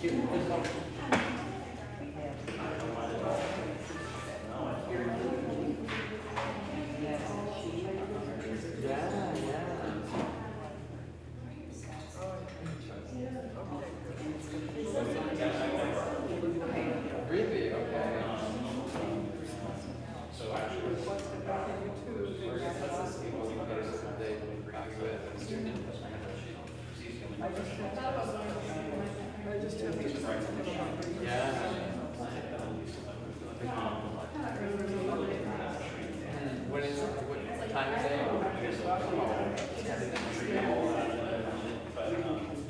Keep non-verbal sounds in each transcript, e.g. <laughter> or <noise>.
Yeah, yeah. Really? Okay. So actually, what's the back of you too? Or just let's just see what we can do someday when we bring you in. and student. I just have to, I just have to. Yeah. What is, what time is it?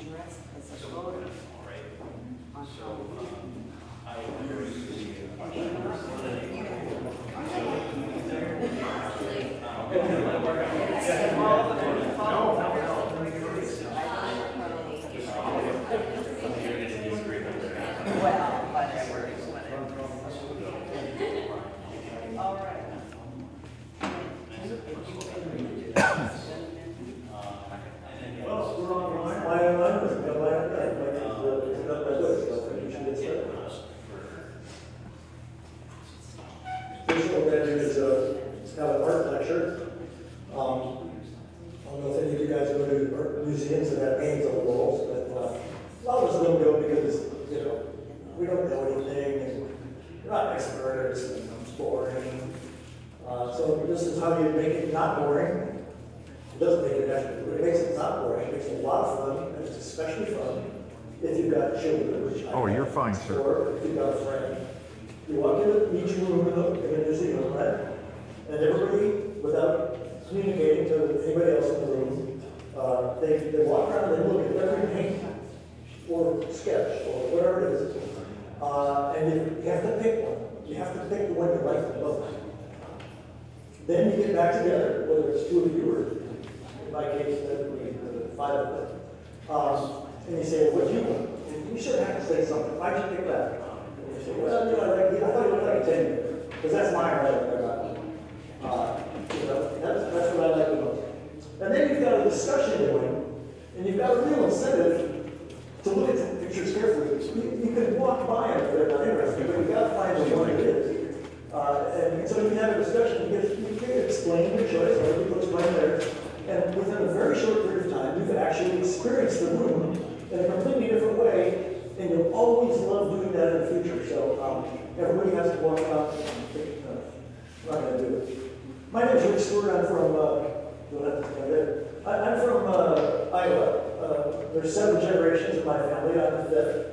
dressed as a voter. Well, whatever, whatever. All right. Well, we're online. My, my, my, my, my, it's not my voice, so I think you should get started. This what we're gonna do is, uh, it's kind of an art lecture. Um, I don't know if any of you guys go to art museums that have names on the walls, but, uh, a lot of us don't go because, you know, we don't know anything, and we're not experts, and it's boring. Uh, so this is how you make it not boring. It doesn't make it actually, it makes it not boring, it makes it a lot of fun, and it's especially fun if you've got children, which I Oh, you're have, fine, sir. Or if you've got a friend. You walk into each room in the, in the museum, right? And everybody, without communicating to anybody else in the room, uh, they, they walk around, they look at every paint or sketch or whatever it is, uh, and you, you have to pick one. You have to pick the one you like the most. Then you get back together, whether it's two of you or, in my case, the, the five of them. Um, and you say, what do you want? And you should have to say something. Why'd you pick that? And you say, well, you know, I, thought you looked like a ten because that's my right. Uh, you know, that's, that's what I like the most. And then you've got a discussion going, and you've got a real incentive to look at the pictures carefully. You, you can walk by them if they're not interesting, but you've got to find the one it is. Uh, and so you have a discussion, you get, you can explain your choice, or you explain theirs, and within a very short period of time, you've actually experienced the room in a completely different way, and you'll always love doing that in the future. So um, everybody has to walk out. And, uh, I'm not going to do it. My name is Rick Stewart. I'm from. Uh, you'll have to stand. I, I'm from uh, Iowa. Uh, there's seven generations of my family. I'm the fifth.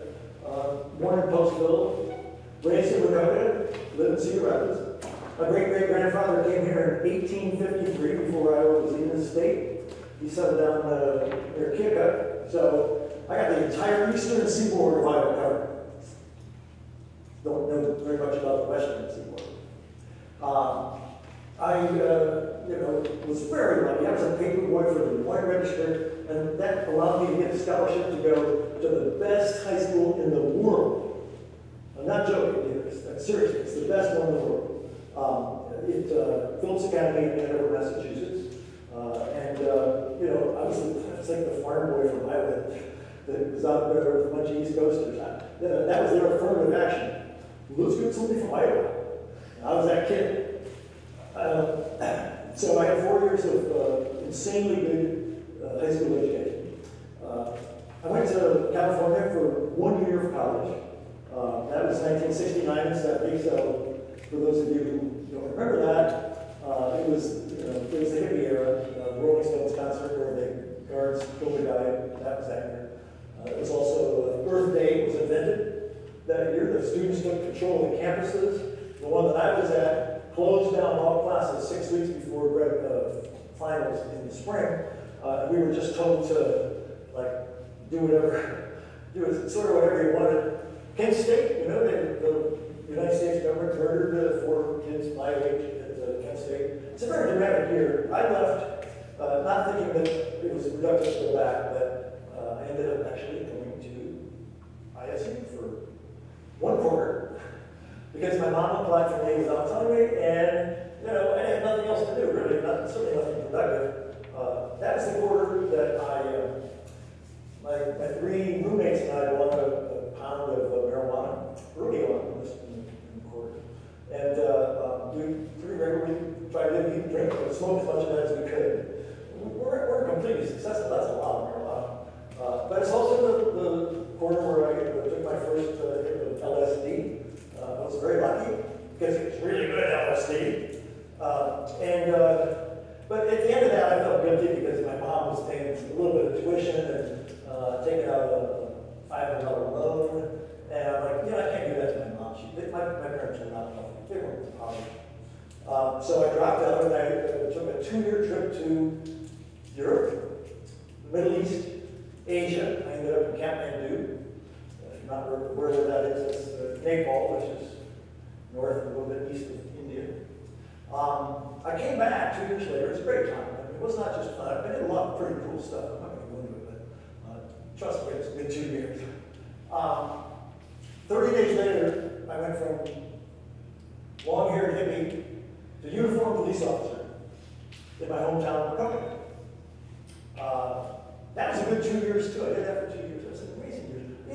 Uh, born in Postville, raised in Winona, live in Cedar Rapids. My great great grandfather came here in 1853 before Iowa was even a state. He settled down uh, near Keokuk. So I got the entire eastern seaboard of Iowa covered. Don't know very much about the western seaboard. Um, I, uh, you know, was very lucky. I was a paper boy for Des Moines Register, and that allowed me to get a scholarship to go to the best high school in the world. I'm not joking here. It's, seriously, it's the best one in the world. Um, it, uh, Phillips Academy in Andover, Massachusetts. Uh, and, uh, you know, I was, I was like the farm boy from Iowa that was out there with a bunch of East Coasters. I, that that was their affirmative action. Let's get somebody from Iowa. And I was that kid. So I had four years of uh, insanely good uh, high school education. Uh, I went to California for one year of college. Uh, that was 1969 in Stephanie, so for those of you who don't remember that, uh, it was you know, it was the hippie era, uh, Rolling Stones concert where the guards killed a guy. That was that year. It was also Earth Day was invented that year. The students took control of the campuses. The one that I was at closed down all classes six weeks before grad, uh, finals in the spring. Uh, we were just told to like do whatever, <laughs> do sort of whatever you wanted. Kent State, you know, they, the United States government murdered the four kids my age at uh, Kent State. It's a very dramatic year. I left uh, not thinking that it was productive to go back, but uh, I ended up actually going to ISU for one quarter because my mom applied for Dave's autonomy and you know I had nothing else to do really, not, certainly nothing productive. Uh, that was the quarter that I, uh, my, my three roommates and I won a, a pound of uh, marijuana, rodeo on this quarter. And uh, um, we pretty regularly tried to eat, drink, and smoke as much of that as we could. We're, we're completely successful, that's a lot of marijuana. Uh, but it's also the, the quarter where I uh, took my first uh, LSD because it was really good at LSD. Uh, and, uh, but at the end of that, I felt guilty because my mom was paying a little bit of tuition and uh, taking out a five hundred dollar loan. And I'm like, you know, I can't do that to my mom. She, my, my parents were not healthy. They in college. Um, so I dropped out and I uh, took a two-year trip to Europe, Middle East, Asia. I ended up in Kathmandu. Not where that is, it's uh, Nepal, which is north a little bit east of India. Um, I came back two years later. It was a great time. I mean, it was not just fun. I did a lot of pretty cool stuff. I'm not going to go into it, but uh, trust me, it's been two years. Um, 30 days later, I went from long-haired hippie to uniformed police officer in my hometown of Pocahontas. Uh, that was a good two years too. I did that for two years.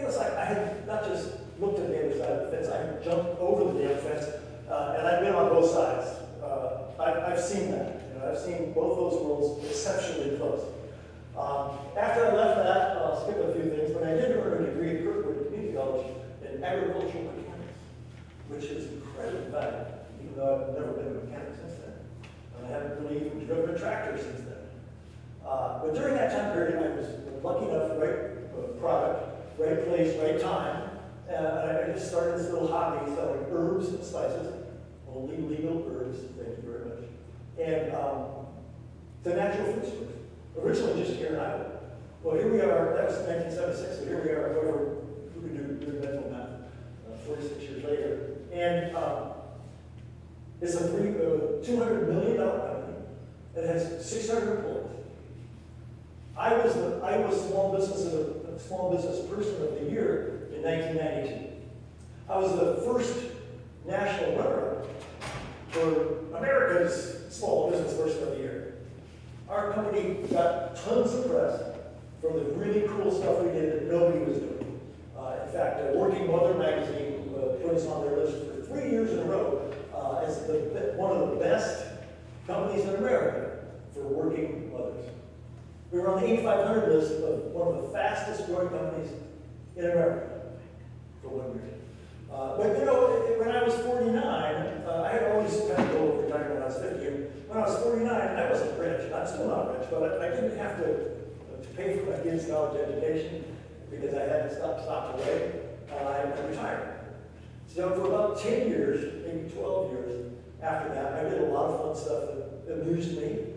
It I had not just looked at the other side of the fence, I had jumped over the damn fence, uh, and I've been on both sides. Uh, I've, I've seen that. You know, I've seen both those worlds exceptionally close. Um, after I left that, I'll skip a few things, but I did earn a degree at Kirkwood Community College in agricultural mechanics, which is incredibly valuable, even though I've never been a mechanic since then. And I haven't really even driven a tractor since then. Uh, but during that time period, I was lucky enough, right a product, right place, right time, uh, and I just started this little hobby selling herbs and spices, only legal herbs, thank you very much, and um, to natural food stores. Originally just here in Iowa. Well, here we are, that was 1976, so here we are, however, who can do mental math, uh, 46 years later. And um, it's a three, uh, $200 million company that has 600 employees. I was the Iowa Small Business the, Small Business Person of the Year in 1992. I was the first national runner for America's Small Business Person of the Year. Our company got tons of press for the really cool stuff we did that nobody was doing. Uh, in fact, uh, Working Mother magazine uh, put us on their list for three years in a row uh, as the, one of the best companies in America for working mothers. We were on the Inc. 500 list of one of the fastest growing companies in America for one year. Uh, but you know, when I was 49, uh, I had always kind of goal of retiring when I was 50. And when I was 49, I wasn't rich. I'm still not rich, but I, I didn't have to, to pay for my kids' college education because I had to stop, stop away. Uh, I retired. So for about 10 years, maybe 12 years after that, I did a lot of fun stuff that amused me.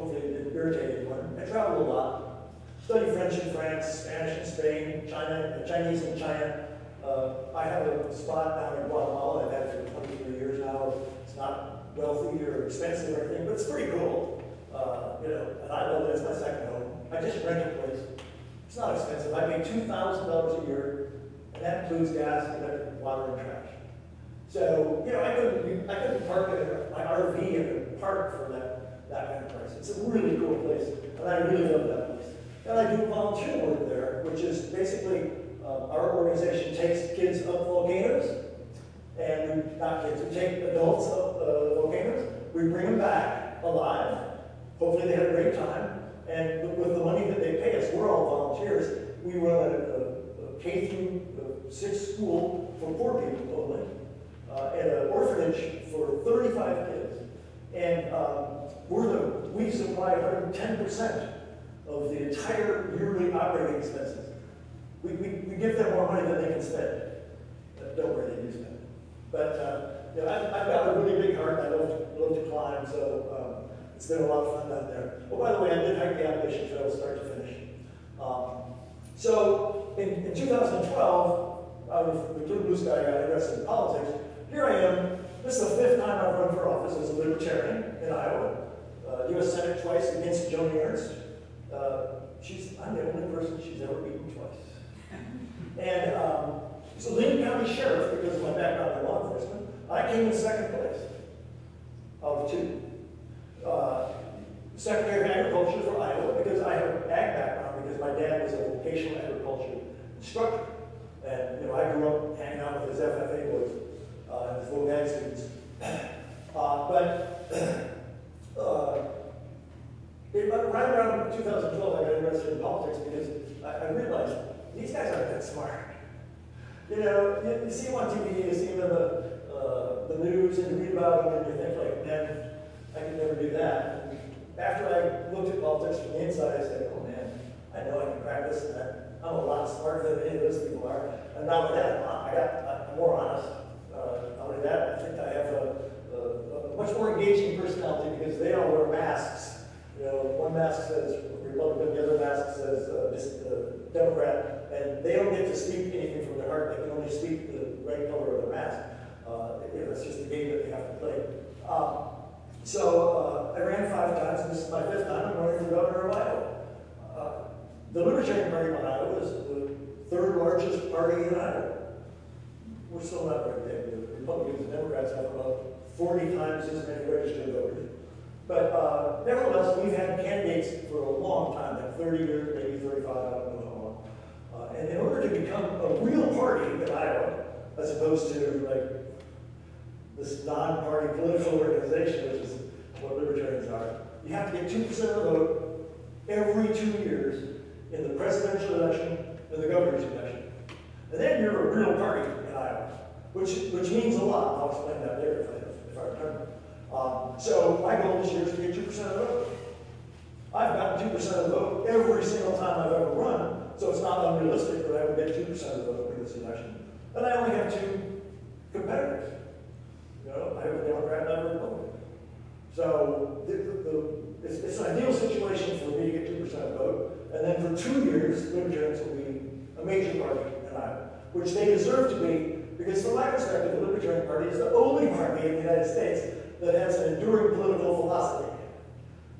Uh, hopefully irritate anyone. I traveled a lot. Studied French in France, Spanish in Spain, China, Chinese in China. Uh, I have a spot down in Guatemala. I've had for 23 years now. It's not wealthy or expensive or anything, but it's pretty cool. Uh, you know, and I love it. It's my second home. I just rent a place. It's not expensive. I pay $2,000 a year, and that includes gas, electric, water, and trash. So, you know, I couldn't, I couldn't park in my RV in a park for that, that kind of price. It's a really cool place, and I really love that place. And I do volunteer work there, which is basically uh, our organization takes kids up volcanoes, and we, not kids, we take adults up uh, volcanoes, we bring them back alive. Hopefully they had a great time, and with with the money that they pay us, we're all volunteers. We run a, a, a K through uh, six school for poor people only, uh, and an orphanage for 35 kids. And um, we're the, we supply 110% of the entire yearly operating expenses. We, we, we give them more money than they can spend. Uh, don't worry, they do spend. But uh, you know, I've, I've got a really big heart. And I love to, love to climb, so um, it's been a lot of fun down there. Oh, by the way, I did hike the Appalachian Trail start to finish. Um, so in, in 2012, I was the blue sky got interested in politics. Here I am. This is the fifth time I've run for office as a libertarian in Iowa. Uh, U.S. Senate twice against Joni Ernst. Uh, she's, I'm the only person she's ever beaten twice. <laughs> And um, so Linn County Sheriff, because of my background in law enforcement, I came in second place of two. Uh, Secretary of Agriculture for Iowa, because I have an ag background, because my dad was a vocational agriculture instructor. And, you know, I grew up hanging out with his FFA boys, uh, and his little ag students. <clears throat> Uh, but, <clears throat> uh, right around 2012, I got interested in politics because I, I realized these guys aren't that smart. You know, you, you see them on TV, you see them in the, uh, the news and you read about them and you think like, man, I could never do that. After I looked at politics from the inside, I said, oh man, I know I can this and. I'm a lot smarter than any of those people are. And not only that, I got, I'm more honest. Uh, not only that, I think I have a, a, a much more engaging personality because they all wear masks. You know, one mask says Republican, the other mask says uh, uh, Democrat, and they don't get to speak anything from their heart. They can only speak the right color of their mask. Uh, you know, it's just a game that they have to play. Um, so uh, I ran five times, and this is my fifth time. I'm running for governor of Iowa. Uh, the Libertarian Party in Iowa is the third largest party in Iowa. We're still not very big. The Republicans and Democrats have about 40 times as many registered voters. But uh, nevertheless, we've had candidates for a long time, like 30 years, maybe 35, I don't know how long. Uh, and in order to become a real party in Iowa, as opposed to like this non-party political organization, which is what libertarians are, you have to get 2% of the vote every two years in the presidential election and the governor's election. And then you're a real party in Iowa, which, which means a lot. I'll explain that later if I, if I remember. Um, so my goal this year is to get 2% of the vote. I've gotten 2% of the vote every single time I've ever run, so it's not unrealistic that I would get 2% of the vote in this election. And I only have two competitors. You know, I have a Democrat and I have a Republican. So the, the, the, it's, it's an ideal situation for me to get 2% of the vote, and then for two years, Libertarians will be a major party in Iowa, which they deserve to be, because from my perspective, the Libertarian Party is the only party in the United States that has an enduring political philosophy.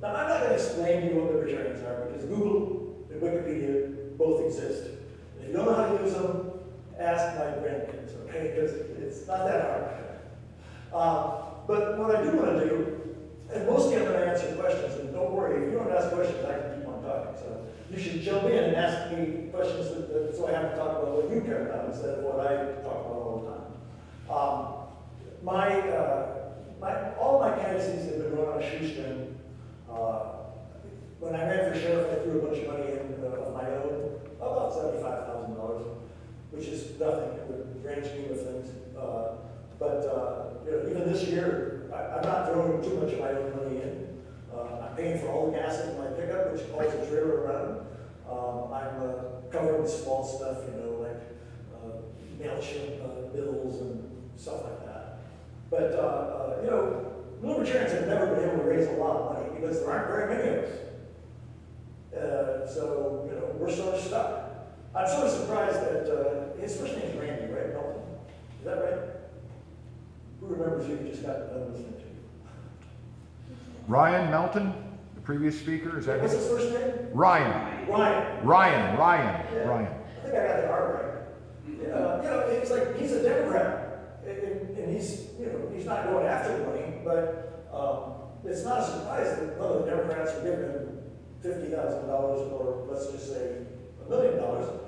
Now, I'm not going to explain to you what libertarians are, because Google and Wikipedia both exist. If you don't know how to use them, ask my grandkids, okay? Because it's not that hard. Uh, but what I do want to do, and mostly I'm going to answer questions, and don't worry, if you don't ask questions, I can keep on talking. So you should jump in and ask me questions that, that, so I have to talk about what you care about instead of what I talk about all the time. Um, my, uh, my, all my candidacies have been run on a shoestring. Uh, when I ran for sheriff, I threw a bunch of money in uh, of my own, about seventy-five thousand dollars, which is nothing in the grand scheme of things. Uh, but uh, you know, even this year, I, I'm not throwing too much of my own money in. Uh, I'm paying for all the gas in my pickup, which hauls a trailer around. Um, I'm uh, covering small stuff, you know, like MailChimp bills and stuff like that. But, uh, uh, you know, libertarians have never been able to raise a lot of money because there aren't very many of us. Uh, so, you know, we're sort of stuck. I'm sort of surprised that, uh, his first name's Randy, right, Dalton? Is that right? Who remembers who you just got done listening to? Ryan Melton, the previous speaker, is that What's his? his first name? Ryan, Ryan. Ryan, Ryan, Yeah. Ryan. I think I got the R right. Uh, you know, it's like, he's a Democrat, and, and- and he's, you know, he's not going after the money, but, um, it's not a surprise that none of the Democrats are giving him fifty thousand dollars, or let's just say, a million dollars.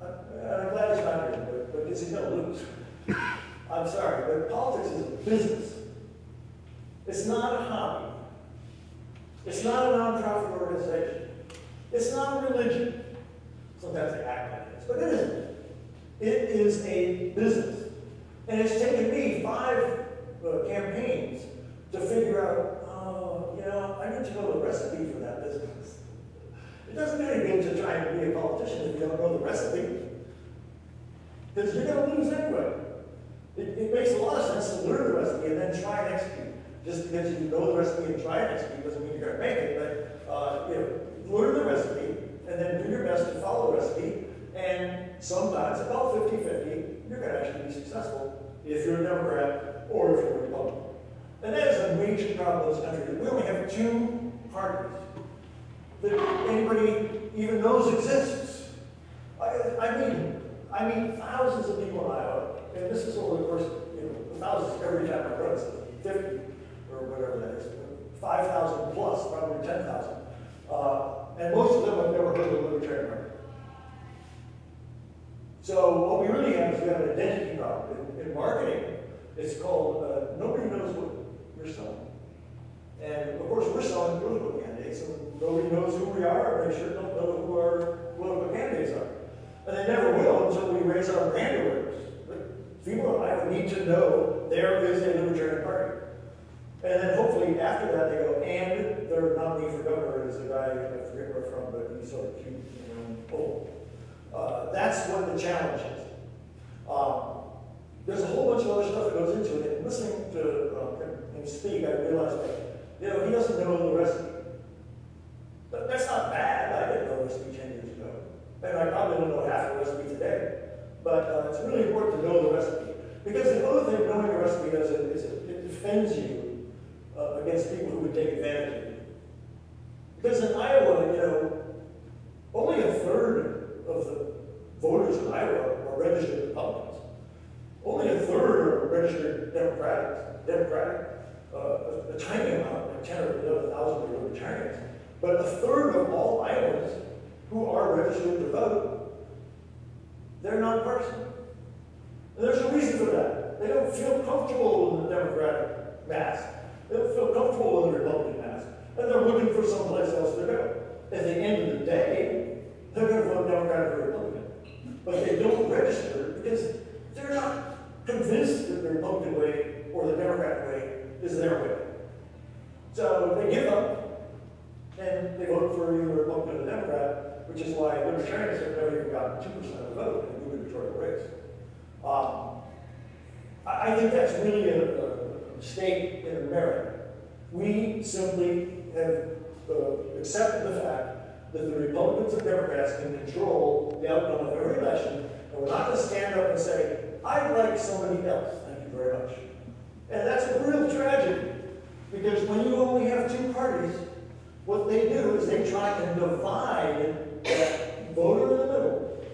I'm, glad he's not here, but, but is he gonna lose? I'm sorry, but politics is a business. It's not a hobby. It's not a nonprofit organization. It's not a religion. Sometimes they act like it is, but it isn't. It is a business. And it's taken me five uh, campaigns to figure out, oh, you know, I need to know the recipe for that business. It doesn't do any good to try and be a politician if you don't know the recipe. Because you're going to lose anyway. It, it makes a lot of sense to learn the recipe and then try and execute. Just because you know the recipe and try and execute doesn't mean you're going to make it, but, uh, you know, learn the recipe and then do your best to follow the recipe. And sometimes, about 50-50, you're going to actually be successful if you're a Democrat or if you're a Republican. And that is a major problem in this country. We only have two parties that anybody even knows exists. I, I mean, I mean thousands of people in Iowa, and this is over the course, you know, thousands every time I run, so 50 or whatever that is, 5,000 plus, probably 10,000. Uh, and most of them have never heard of the Libertarian Party. So what we really have is we have an identity problem. In, in marketing, it's called, uh, nobody knows what you're selling. And of course, we're selling political candidates, and nobody knows who we are, and they sure don't know who our political candidates are. And they never will until we raise our brand awareness. People in Iowa need to know there is a Libertarian Party. And then hopefully after that, they go, and their nominee for governor is a guy, I forget where from, but he's sort of cute, know, old. Uh, that's what the challenge is. Um, there's a whole bunch of other stuff that goes into it, and listening to uh, him- speak, I realized that, you know, he doesn't know the recipe. But that's not bad, I didn't know the recipe ten years ago. And I probably don't know half the recipe today. But uh, it's really important to know the recipe. Because the other thing knowing the recipe does is it, it defends you uh, against people who would take advantage of you. Because in Iowa, you know, only a third of the voters in Iowa are registered Republicans. Only a third are registered Democratic. Democratic. Uh, a, tiny amount, like 10 or 11,000 are libertarians. But a third of all Iowans who are registered to vote, they're nonpartisan. And there's a reason for that. They don't feel comfortable in the Democratic mass. They don't feel comfortable in the Republican mass. And they're looking for someplace else to go. At the end of the day, they're going to vote Democratic or Republican. But they don't register because they're not convinced that the Republican way or the Democratic way is their way. So they give up and they vote for either Republican or Democrat, which is why Libertarians have never even gotten two percent of the vote in the gubernatorial race. Um, I, I think that's really a, a mistake in America. We simply have uh, accepted the fact that the Republicans and Democrats can control the outcome of every election, and we're not going to stand up and say, I'd like somebody else. Thank you very much. And that's a real tragedy, because when you only have two parties, what they do is they try and divide that voter in the middle.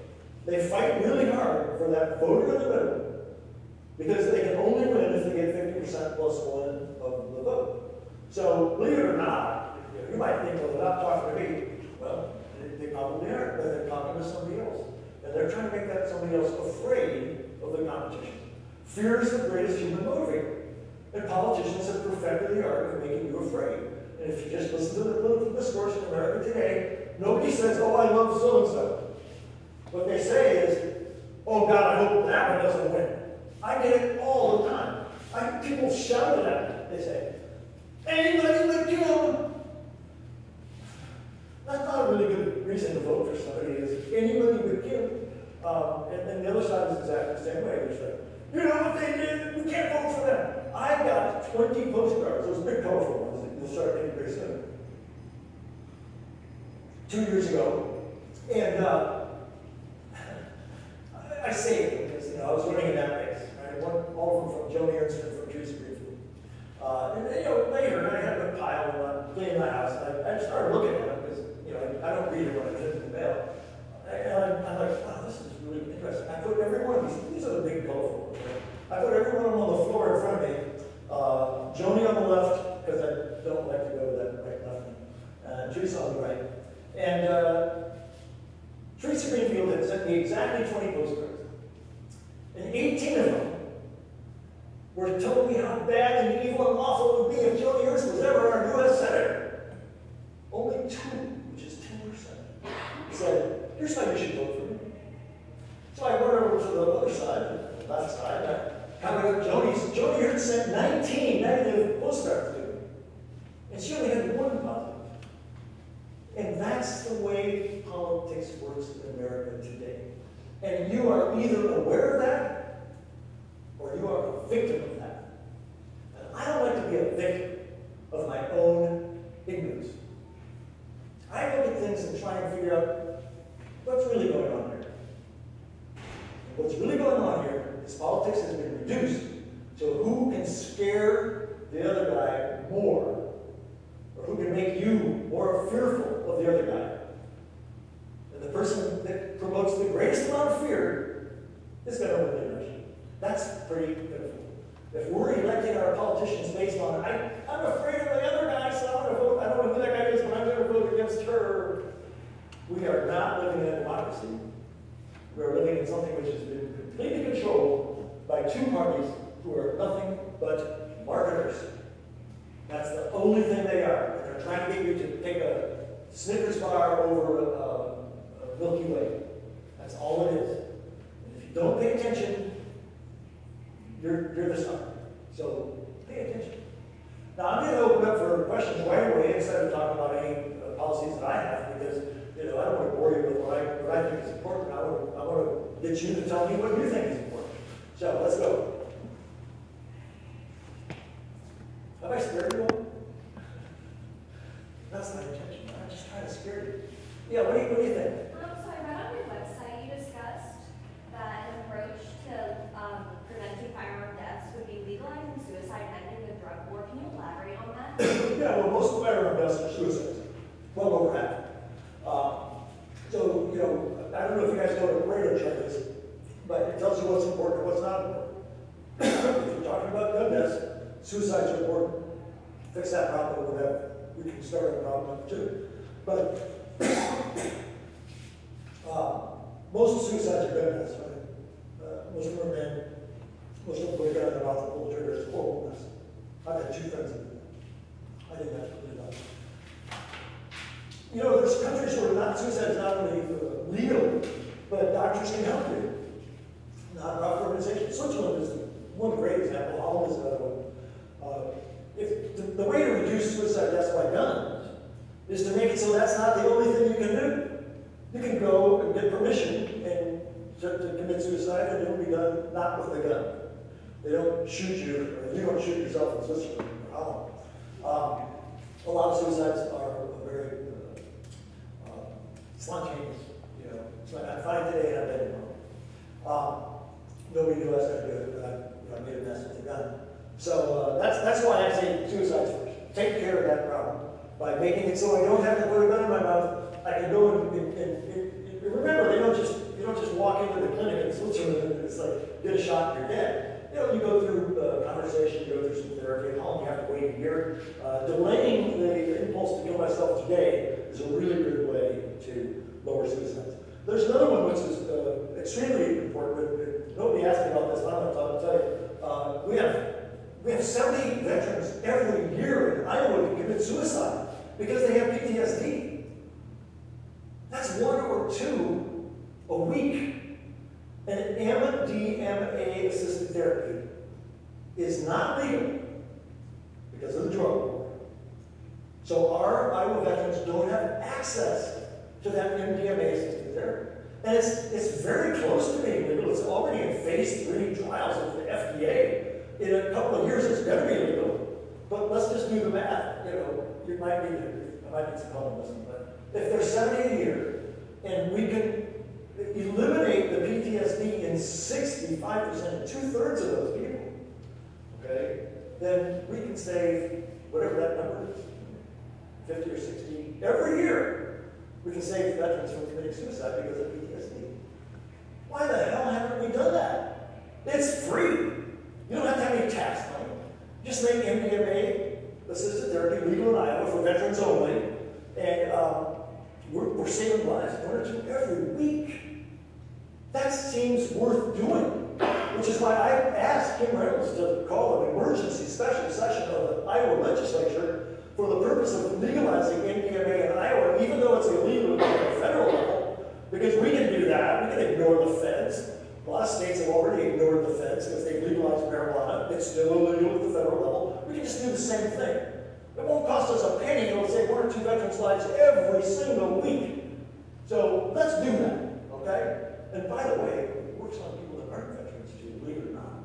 They fight really hard for that voter in the middle because they can only win if they get 50% plus one of the vote. So, believe it or not, you, you might think, well, they're not talking to me. Well, they, they probably aren't, but they're talking to somebody else. And they're trying to make that somebody else afraid of the competition. Fear is the greatest human motivator. And politicians have perfected the art of making you afraid. And if you just listen to the political discourse in America today, nobody says, oh, I love so-and-so. What they say is, oh God, I hope that one doesn't win. I get it all the time. I people shout it at me. They say, anybody but Kim. That's not a really good reason to vote for somebody, is anybody but Kim. Um, and then the other side is exactly the same way. They're like, you know what they did? We can't vote for them. I got 20 postcards, those big colorful ones that you'll start getting very soon. Two years ago. And uh, <sighs> I- saved them because, you know, I was running in that race. Right? One, all of them from Joni Ernst and from Theresa Greenfield. Uh, and then, you know, later, I had a pile of them cleaning my house. And I, I started looking at them because, I, I don't read it when I get in the mail. And I, I'm like, wow, this is really interesting. I put every one of these, these are the big colorful ones. I put every one of them on the floor in front of me. Uh, Joni on the left, because I don't like to go to that right left, and Theresa on the right. And uh, Theresa Greenfield had sent me exactly 20 postcards. And 18 of them were telling me how bad and evil and awful it would be if Joni Ernst was ever our U.S. Senator. Only two, 10%, said, here's how you should vote for me. So I went over to the other side, the left side, I counted up. Joni Ernst sent 19 negative postcards to me. And she only had one positive. And that's the way politics works in America today. And you are either aware of that or you are a victim of that. And I don't like to be a victim of my own ignorance. And try and figure out what's really going on here. And what's really going on here is politics has been reduced to who can scare the other guy more, or who can make you more fearful of the other guy. And the person that promotes the greatest amount of fear is going to win the election. That's pretty pitiful. If we're electing our politicians based on, I, I'm afraid of the other guy, so I'm going to vote, I don't know who that guy is, but I'm going against her. We are not living in a democracy. We are living in something which has been completely controlled by two parties who are nothing but marketers. That's the only thing they are. They're trying to get you to take a Snickers bar over a, a Milky Way. That's all it is. And if you don't pay attention, you're, you're the star. So pay attention. Now, I'm gonna open up for questions right away instead of talking about any policies that I have, because, you know, I don't wanna bore you with what I, what I think is important. I wanna, I wanna get you to tell me what you think is important. So, let's go. Have I scared you? That's not intention, I'm just trying to scare you. Yeah, what do you, what do you think? Um, so I read on your website, you discussed that an approach to, um, preventing firearm deaths would be legalizing suicide and ending the drug war. Can you elaborate on that? Yeah, well, most firearm deaths are suicides, well over half. Uh, So, you know, I don't know if you guys know what a radar chart is, but it tells you what's important and what's not important. <coughs> If you're talking about gun deaths, suicides are important. Fix that problem, we'll we can start a problem two. But, <coughs> uh, most suicides are gun deaths, right? Uh, Most of them are men, most of them put a gun in their mouth the trigger, it's horrible. I've had two friends that did that. I to put it on. You know, there's countries where not suicide is not only legal, but doctors can help you. Non-profit organizations. Switzerland is one great example. Holland is another one. Uh, if the, the way to reduce suicide deaths by guns is to make it so that's not the only thing you can do. You can go and get permission and to, to commit suicide, and it'll be done not with a gun. They don't shoot you, or you don't shoot yourself in Switzerland or Holland. Um, a lot of suicides uh, spontaneous, you know. It's I'm fine today and I'm dead tomorrow. Um, nobody knew I was gonna do it, but I, you know, made a mess with the gun. So, uh, that's, that's why I say suicides first. Take care of that problem by making it so I don't have to put a gun in my mouth. I can go and, and, and, and- and remember, they don't just, you don't just walk into the clinic in Switzerland and it's like, get a shot and you're dead. You know, you go through uh, conversation, you go through some therapy at home, you have to wait a year. Uh, delaying the impulse to kill myself today is a really good way to lower suicides. There's another one which is uh, extremely important, but nobody asked me about this, I'm going to tell you. Uh, we have we have 70 veterans every year in Iowa that commit suicide because they have PTSD. That's one or two a week. And MDMA assisted therapy is not legal because of the drug. So our Iowa veterans don't have access to that MDMA assisted. And it's, it's very close to being legal. It's already in phase three trials with the FDA. In a couple of years, it's going to be legal. But let's just do the math. You know, you might need, I might need some but if there's 70 a year, and we can eliminate the PTSD in 65%, two-thirds of those people, okay, then we can save whatever that number is, 50 or 60, every year, we can save veterans from committing suicide because of PTSD. Why the hell haven't we done that? It's free. You don't have to have any tax money. Just make MDMA assisted therapy legal in Iowa for veterans only, and um, we're, we're saving lives one or two every week. That seems worth doing, which is why I asked Kim Reynolds to call an emergency special session of the Iowa legislature for the purpose of legalizing MDMA in Iowa, even though it's illegal at the federal level, because we can do that. We can ignore the feds. A lot of states have already ignored the feds because they've legalized marijuana. It's still illegal at the federal level. We can just do the same thing. It won't cost us a penny. It'll save one or two veterans' lives every single week. So let's do that, okay? And by the way, it works on people that aren't veterans too, believe it or not.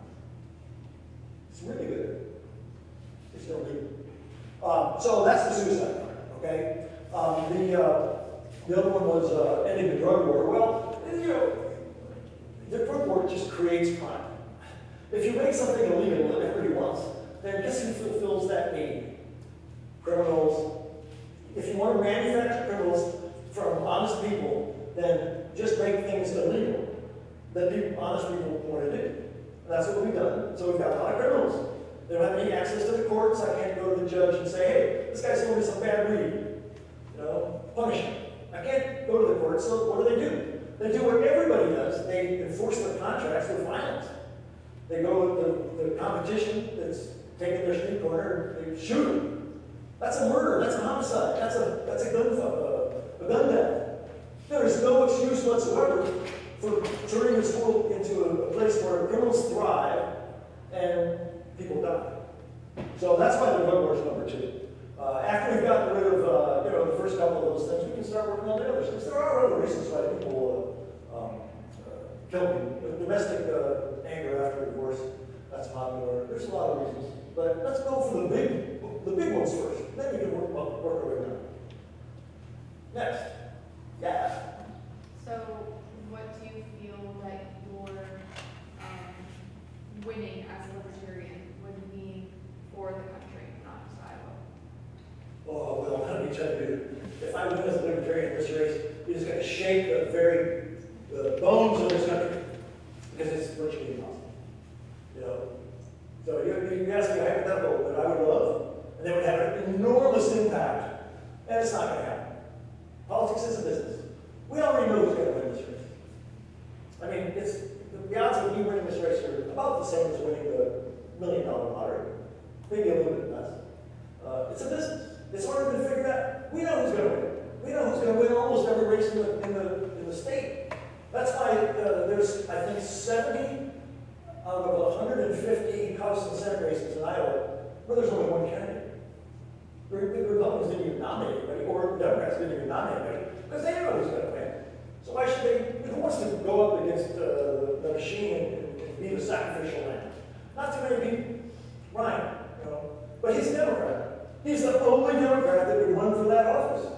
It's really good. It's still legal. Um, so that's the suicide part, okay? Um, the, uh, the other one was uh, ending the drug war. Well, you know, the drug war just creates crime. If you make something illegal that everybody wants, then guess who fulfills that need? Criminals. If you want to manufacture criminals from honest people, then just make things illegal that people, honest people want to do. And that's what we've done. So we've got a lot of criminals. They don't have any access to the courts. I can't go to the judge and say, hey, this guy's doing me some bad weed. You know, punish him. I can't go to the court, so what do they do? They do what everybody does. They enforce their contracts with violence. They go with the, the competition that's taking their street corner, they shoot them. That's a murder. That's a homicide. That's a that's a gun uh, a gun death. There is no excuse whatsoever for turning this world into a, a place where criminals thrive and people die. So that's why the drug number two. Uh, after we've gotten rid of, uh, you know, the first couple of those things, we can start working on the others. Because there are other reasons why people uh, um, uh, kill people. Domestic uh, anger after divorce, that's popular. There's a lot of reasons. But let's go for the big, the big ones first. Then we can work, work our way down. Next. Yeah. So what do you feel that your um, winning as a for the country, not just Iowa? Oh, well, let me tell you, if I win as a libertarian in this race, it is going to shake the very uh, bones of this country because it's virtually impossible. You know, so you, you ask me a hypothetical that I would love, and they would have an enormous impact, and it's not going to happen. Politics is a business. We already know who's going to win this race. I mean, it's the odds of me winning this race are about the same as winning the million dollar lottery, maybe a little bit less. Uh, it's a business. It's harder to figure out. We know who's going to win. We know who's going to win almost every race in the, in the, in the state. That's why uh, there's, I think, 70 out of 150 House and Senate races in Iowa where there's only one candidate. The Republicans didn't even nominate anybody, or Democrats didn't even nominate anybody, because they know who's going to win. So why should they, who wants to go up against uh, the machine and, and be the sacrificial lamb? Not too many people. Ryan, but he's a Democrat. He's the only Democrat that would run for that office.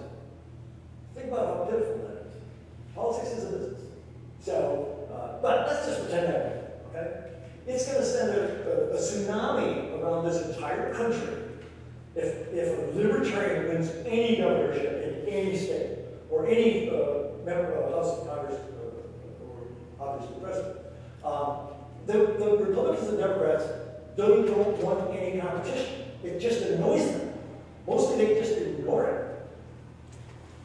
Think about how pitiful that is. Politics is a business. So, uh, but let's just pretend that, okay? It's going to send a, a, a tsunami around this entire country if, if a libertarian wins any governorship in any state or any uh, member of the House of Congress uh, or obviously president. Um, the, the Republicans and Democrats don't, don't want any competition. It just annoys them. Mostly they just ignore it.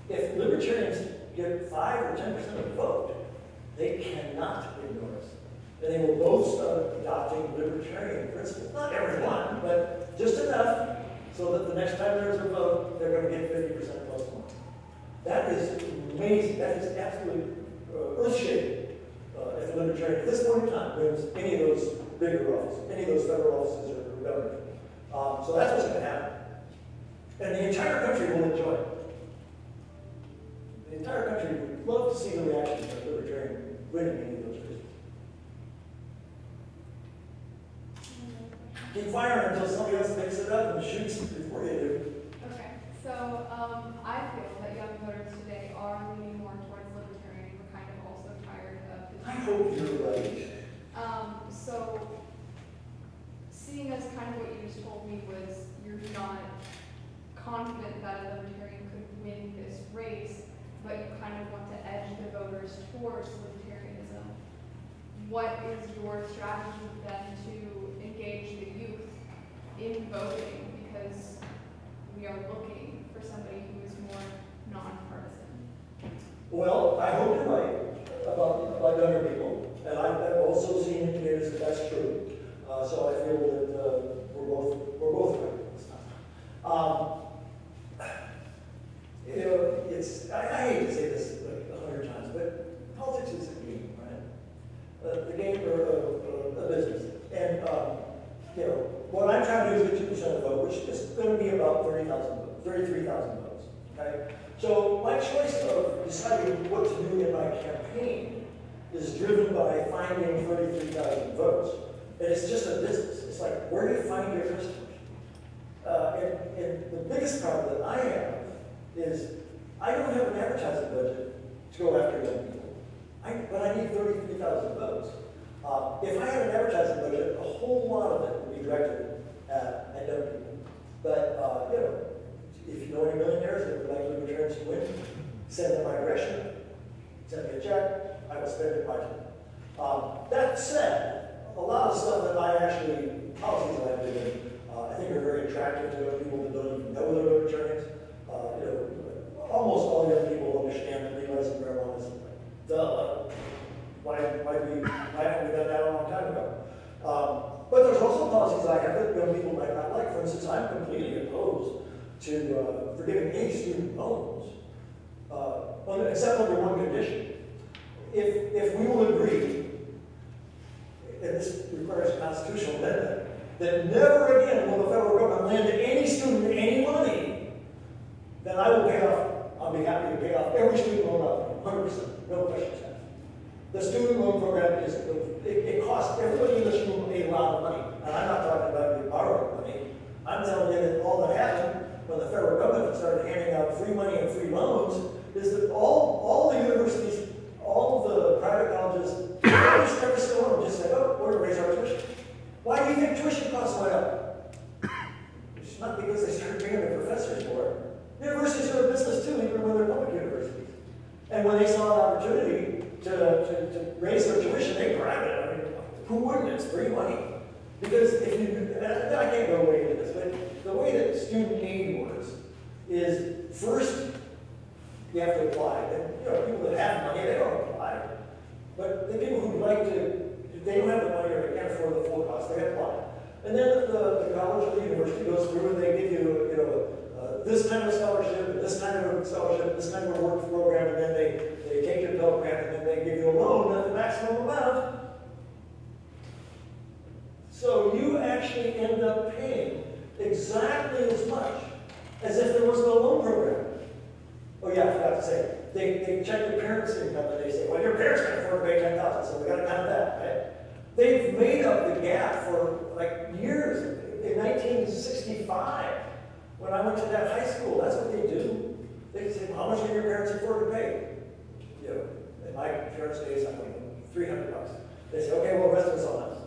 If libertarians get 5 or 10% of the vote, they cannot ignore us. And they will both start adopting libertarian principles. Not everyone, but just enough so that the next time there's a vote, they're going to get 50% plus one. That is amazing. That is absolutely uh, earth-shaking. Uh, if a libertarian at this point in time wins any of those bigger offices, any of those federal offices or government. Um, so that's what's going to happen. And the entire country will enjoy it. The entire country would love to see the reaction of libertarian winning any of those races. Keep firing until somebody else picks it up and shoots before you do. Okay, so um, I feel that young voters today are leaning more towards libertarian. We're kind of also tired of the. I hope you're right. Um, so, seeing as kind of what you just told me was you're not confident that a libertarian could win this race, but you kind of want to edge the voters towards libertarianism. What is your strategy then to engage the youth in voting? Because we are looking for somebody who is more nonpartisan. Well, I hope you're right about, about younger people, and I've also seen indicators that that's true. Uh, so I feel that uh, we're both we're both right this time. Um, you know, it's I, I hate to say this like a hundred times, but politics is a game, right? Uh, the game or uh, uh, a business, and um, you know what I'm trying to do is get two percent of the vote, which is going to be about thirty thousand votes, thirty-three thousand votes. Okay. So my choice of deciding what to do in my campaign is driven by finding 33,000 votes. And it's just a business. It's like, where do you find your customers? Uh, and, and the biggest problem that I have is I don't have an advertising budget to go after young people. I, but I need 33,000 votes. Uh, if I had an advertising budget, a whole lot of it would be directed at, at young people. But, uh, you know, if you know any millionaires that would like libertarians to win, send them my direction, send me a check, I will spend it wisely. Um, that said, a lot of stuff that I actually, policies that I've do, uh, I think are very attractive to young people that don't even know they're libertarians. Uh, you know, almost all young people understand that legalizing marijuana is duh. Why, why, we, why haven't we done that a long time ago? Um, but there's also policies I have that young people might not like. For instance, I'm completely opposed to uh, forgiving any student loans, uh, except under one condition. If, if we will agree, and this requires a constitutional amendment, that never again will the federal government lend any student any money, then I will pay off, I'll be happy to pay off every student loan up, hundred percent, no questions asked. The student loan program is, it, it costs everybody in this room a lot of money, and I'm not talking about you borrowing money. I'm telling you that all that happened when the federal government started handing out free money and free loans is that all, all the universities, all the private colleges, every, every single one just said, oh, we're gonna raise our tuition. Why do you think tuition costs went up? It's not because they started paying the professors more. Universities are a business too, even when they're public universities. And when they saw an opportunity to, to, to raise their tuition, they grabbed it. I mean, who wouldn't? It's free money. Because if you, I can't go way into this, but the way that student aid works is first you have to apply. And, you know, people that have money, they don't apply. But the people who'd like to, they don't have the money or they can't afford the full cost, they apply. And then the, the college or the university goes through and they give you, you know, uh, this kind of scholarship, this kind of scholarship, this kind of work program, and then they, they take your Pell Grant and then they give you a loan at the maximum amount. So you actually end up paying exactly as much as if there was no loan program. Oh yeah, I forgot to say, they, they check your parents' income and they say, well, your parents can afford to pay ten thousand, so we gotta count that, right? They've made up the gap for like years. In nineteen sixty-five, when I went to that high school, that's what they do. They say, how much can your parents afford to pay? You know, in my parents' days, I'm like, three hundred bucks. They say, okay, well, the rest of us.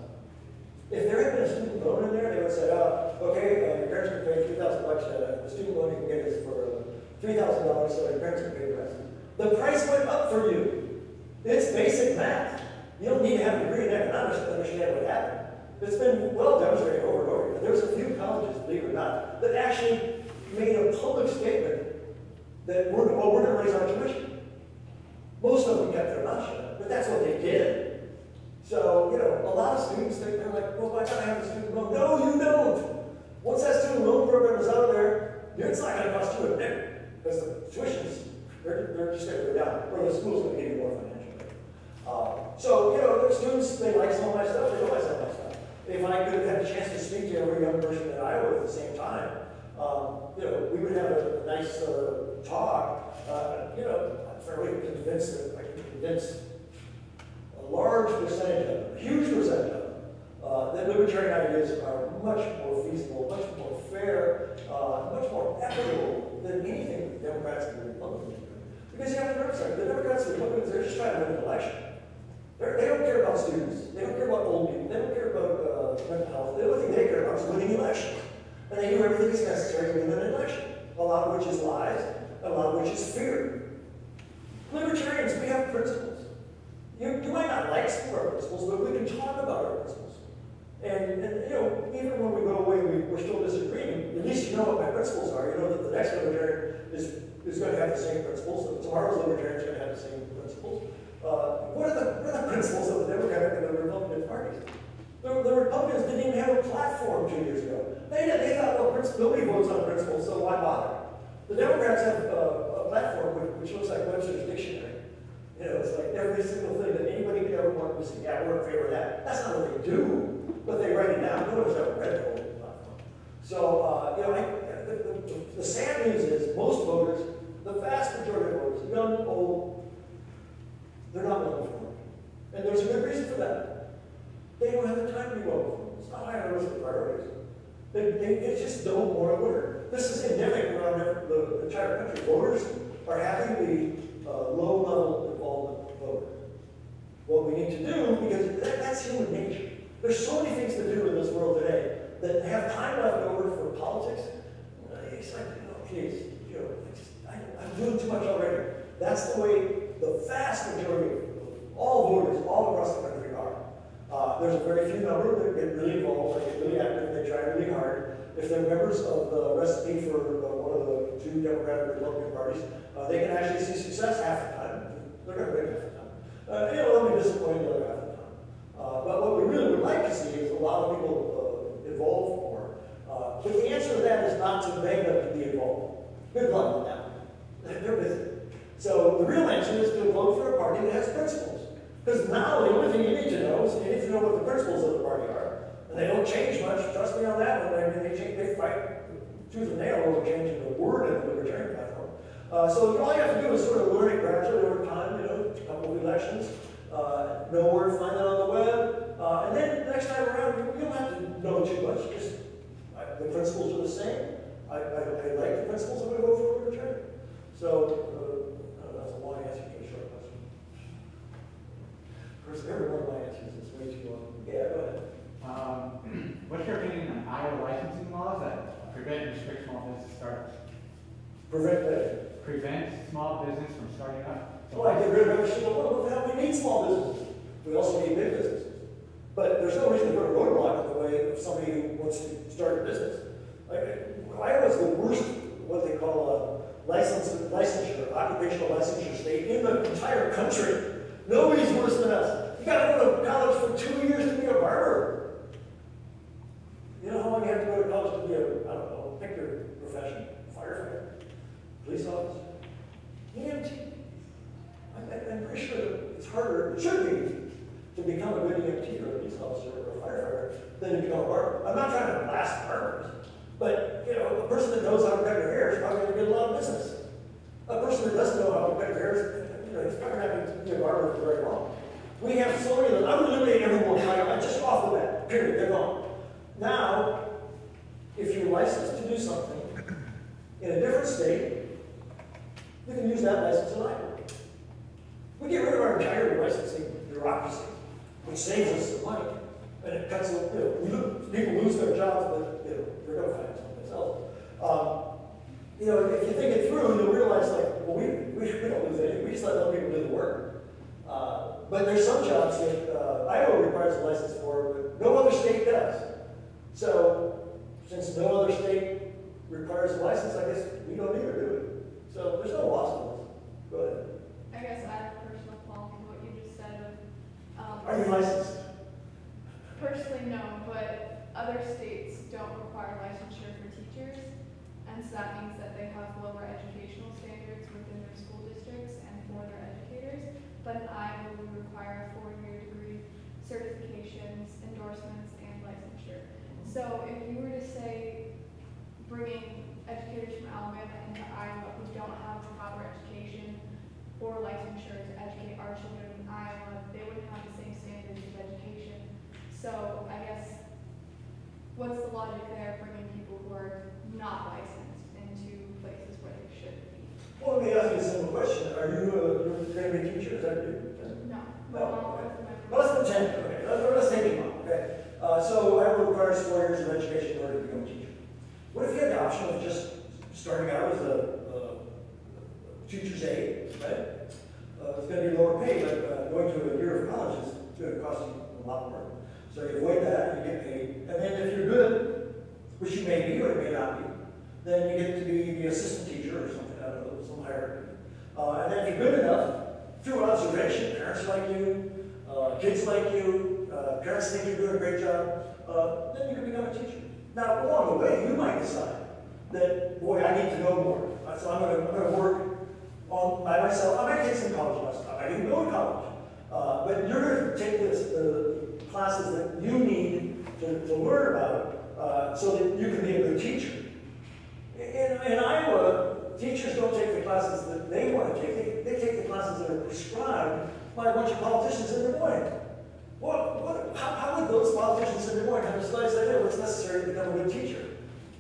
If there had been a student loan in there, they would say, oh, okay, uh, your parents can pay three thousand bucks, uh, the student loan you can get is for uh, three thousand dollars, so your parents can pay the rest. The price went up for you. It's basic math. You don't need to have a degree in economics to understand what happened. It's been well demonstrated over and over again. There's a few colleges, believe it or not, that actually made a public statement that we're, well, we're going to raise our tuition. Most of them kept their mouth shut, but that's what they did. So, you know, a lot of students think they're like, well, why can't I have a student loan? No, you don't. Once that student loan program is out of there, it's not going to cost you a nickel because the tuitions, they're, they're just going to go down, or the school's going to give you more financial aid. Uh, so, you know, the students, they like some of my stuff, they don't like some of my stuff. If I could have had a chance to speak to every young person in Iowa at the same time, um, you know, we would have a, a nice uh, talk. Uh, you know, I'm fairly convinced that I can convince a large percentage of them, a huge percentage of them, uh, that libertarian ideas are much more feasible, much more fair, uh, much more equitable than anything the Democrats and Republicans do. Because you have to something, the Democrats and Republicans, they're just trying to win an election. They're, they don't care about students. They don't care about old people. They don't care about uh, mental health. The only thing they care about is winning elections. And they do everything that's necessary to win an election. A lot of which is lies, a lot of which is fear. Libertarians, we have principles. You, you might not like some of our principles, but we can talk about our principles. And, and you know, even when we go away, we, we're still disagreeing. At least you know what my principles are. You know that the next libertarian is, is going to have the same principles. and Tomorrow's libertarian is going to have the same principles. Uh, what, are the, what are the principles of the Democratic and the Republican parties? The, the Republicans didn't even have a platform two years ago. They, they thought, well, nobody votes on principles, so why bother? The Democrats have uh, a platform which, which looks like Webster's dictionary. You know, it's like every single thing that anybody could ever want to say, yeah, we're in favor of that. That's not what they do, but they write it down. No one's ever read the whole platform. So, uh, you know, I, the, the, the sad news is most voters, the vast majority of voters, young, old, they're not well informed. And there's a good reason for that. They don't have the time to be well. It's not high on the list priorities. They, they, it's just want to order. This is endemic around the, the entire country. Voters are having the uh, low-level involvement voter. What we need to do, because that, that's human nature. There's so many things to do in this world today that have time left over for politics. Uh, It's like, you I, I'm doing too much already. That's the way the vast majority of all voters all across the country are. Uh, there's a very few number that get really involved, they get really active, they try really hard. If they're members of the recipe for uh, one of the two Democratic Republican parties, uh, they can actually see success half the time. They're going to half the time. Uh, you know, they'll be disappointed the other half the time. Uh, but what we really would like to see is a lot of people uh, involved more. Uh, but the answer to that is not to beg them to be involved. Good luck with that. They're busy. So the real answer is to vote for a party that has principles. Because now the only thing you need to know is you need to know what the principles of the party are. And they don't change much, trust me on that one. I mean, they change, they fight tooth and nail over changing the word in the libertarian platform. Uh, so all you have to do is sort of learn it gradually over time, you know, a couple of elections, uh, know where to find it on the web, uh, and then next time around, you, you don't have to know too much, just, I, the principles are the same. I, I, I like the principles, I'm gonna vote for libertarian. So, uh, I don't know, that's a long answer to a short question. Of course, every one of my answers is way too long. Yeah, go ahead. Um, <clears throat> what's your opinion on Iowa licensing laws that prevent and restrict small business startups? Prevent that. Prevent small business from starting up? Well, I get rid of every single one, what the hell, we need small businesses. We also need big businesses. But there's no reason to put a roadblock in the way of somebody who wants to start a business. Like, Iowa's the worst, what they call a license, licensure, occupational licensure state in the entire country. Nobody's worse than us. You gotta go to college for two years to be a barber. You know how long you have to go to college to be a, I don't know, pick your profession, firefighter, police officer, EMT? I- I- I'm pretty sure it's harder, it should be, to become a good EMT or a police officer or a firefighter than to become a barber. I'm not trying to blast barbers, but, you know, a person that knows how to cut your hair is probably gonna get a lot of business. A person that doesn't know how to cut your hair is, you know, he's probably not gonna be a barber for very long. We have so many of them, I would eliminate everyone, I just off the bat, period, they're gone. Now, if you're licensed to do something in a different state, you can use that license Iowa. We get rid of our entire licensing bureaucracy, which saves us some money. And it cuts, you know, people lose their jobs, but, you know, they're gonna find someplace else. Um, you know, if you think it through, you'll realize like, well, we, we, we don't lose anything, we just let other people do the work. Uh, but there's some jobs that, uh, Iowa requires a license for, but no other state does. So, since no other state requires a license, I guess we don't either, do we? So, there's no loss to this. Go ahead. I guess I have a personal qualm to what you just said of, um. Are you licensed? Personally, no, but other states don't require licensure for teachers, and so that means that they have lower educational standards within their school districts and for their educators. But in Iowa, we require four-year degree certifications, endorsements, and licensure. So if you were to say, bringing educators from Alabama into Iowa who don't have a proper education or licensure to educate our children in Iowa, they wouldn't have the same standards of education. So I guess, what's the logic there, bringing people who are not licensed into places where they should be? Well, let me ask you a simple question. Are you, going to a teacher, is that you? No. No, Well, my- Well, let's pretend, okay, let's, let's take it on, okay? Uh, so would require four years of education in order to become a teacher. What if you had the option of just starting out as a, a teacher's aide, right? Uh, it's gonna be lower pay, but, uh, going to a year of college is gonna cost you a lot more. So you avoid that, you get paid, and then if you're good, which you may be or may not be, then you get to be the assistant teacher or something, I don't know, some hierarchy. Uh, and then if you're good enough, through observation, parents like you, uh, kids like you, uh, parents think you're doing a great job, uh, then you can become a teacher. Now, along the way, you might decide that, boy, I need to know more. So I'm I'm gonna work on, by myself. I might take some college lessons. I might even go to college. Uh, but you're gonna take this, classes that you need to, to learn about, uh, so that you can be a good teacher. In, in Iowa, teachers don't take the classes that they want to take. They, they take the classes that are prescribed by a bunch of politicians in Des Moines. What, what, how, how would those politicians in Des Moines have idea what's necessary to become a good teacher?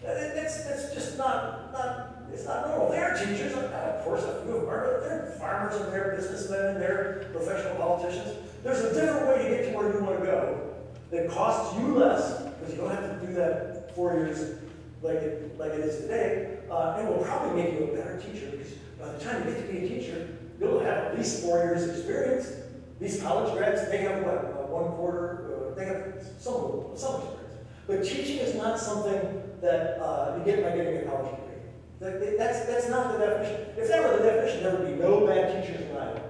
That- That's, that's just not, not, it's not normal. They're teachers, of course, a few of them are, they're farmers and they're businessmen and they're professional politicians. There's a different way to get to where you want to go that costs you less, because you don't have to do that four years like it, like it is today, uh, and will probably make you a better teacher, because by the time you get to be a teacher, you'll have at least four years experience. These college grads, they have what, uh, one quarter, uh, they have some, some experience. But teaching is not something that, uh, you get by getting a college degree. That- that's, that's not the definition. If that were the definition, there would be no bad teachers in Iowa.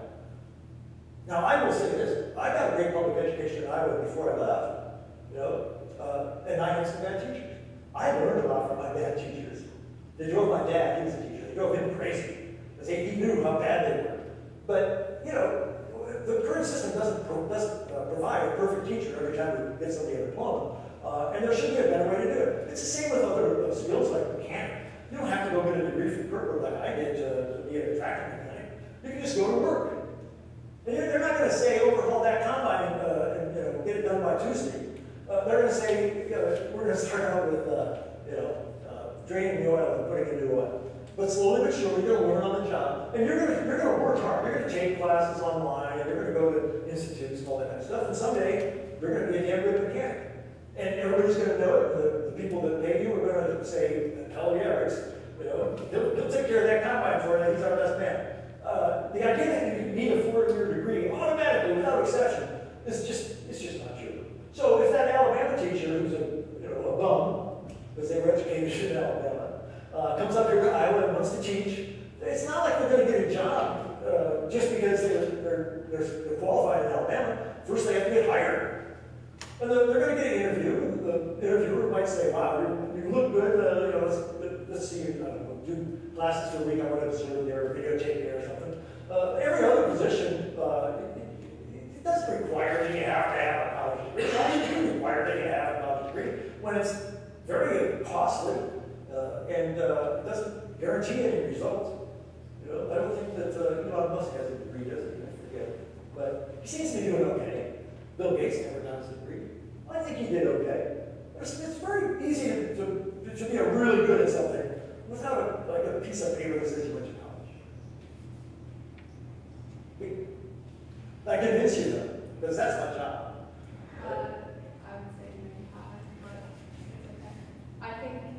Now, I will say this, I got a great public education in Iowa before I left, you know, uh, and I had some bad teachers. I learned a lot from my bad teachers. They drove my dad, he was a teacher, they drove him crazy, because he, knew how bad they were. But, you know, the current system doesn't, pro- doesn't uh, provide a perfect teacher every time we get somebody a diploma, uh, and there should be a better way to do it. It's the same with other uh, skills like mechanic. You don't have to go get a degree from Kirkwood like I did to, to be a tractor mechanic. You can just go to work. And they're, not gonna say overhaul that combine, uh, and, you know, get it done by Tuesday. Uh, they're gonna say, uh, we're gonna <laughs> start out with, uh, you know, uh, draining the oil and putting in new oil. But slowly but surely, you're gonna learn on the job, and you're gonna, you're gonna work hard. You're gonna take classes online, and you're gonna go to institutes and all that kind of stuff, and someday, you're gonna be a damn good mechanic. And everybody's gonna know it, the, the people that pay you are gonna say, hell yeah, Rick's, you know, he'll, he'll take care of that combine for you, he's our best man. Uh, the idea that you need a four-year degree automatically, without exception, is just, it's just not true. So if that Alabama teacher who's a, you know, a bum, because they were educated <laughs> in Alabama, uh, comes up here to Iowa and wants to teach, it's not like they're gonna get a job, uh, just because they're, they're, they're qualified in Alabama. First, they have to get hired. And then they're gonna get an interview, the interviewer might say, wow, you, look good, uh, you know, let's, let's see, I don't know, do classes for a week, I want to observe there, there or something. Uh, every other position, uh, it, it, doesn't require that you have to have a college degree. It actually require that you have a college degree when it's very costly, uh, and, uh, doesn't guarantee any results. You know, I don't think that, uh, Elon Musk has a degree, does he? I forget. But he seems to be doing okay. Bill Gates never got his degree. I think he did okay. It's, it's very easy to, to, to be a really good at something without a, like a piece of paper that says you went to college. I convince you though, because that's my job. Uh, I would say maybe haven't, but it's okay. I think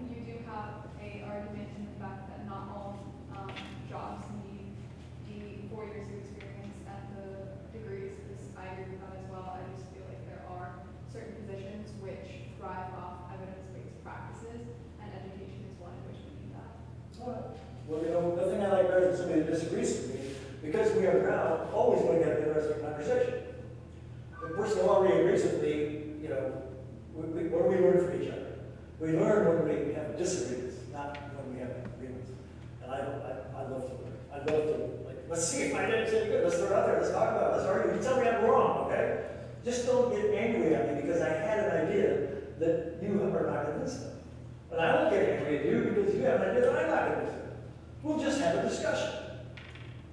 thrive off evidence-based practices, and education is one in which we need that. Well, you know, the thing I like better than somebody that disagrees with me, because we are now always going to have an interesting conversation. The person who already agrees with me, you know, we, we, what do we learn from each other? We learn when we have disagreements, not when we have agreements. And I, I, I love to learn. I love to, like, let's see if my didn't say good. Let's throw it out there. Let's talk about it. Let's argue. You tell me I'm wrong, okay? Just don't get angry at me because I had an idea that you are not convinced of. And I won't get angry at you because you have an idea that I'm not convinced of. We'll just have a discussion.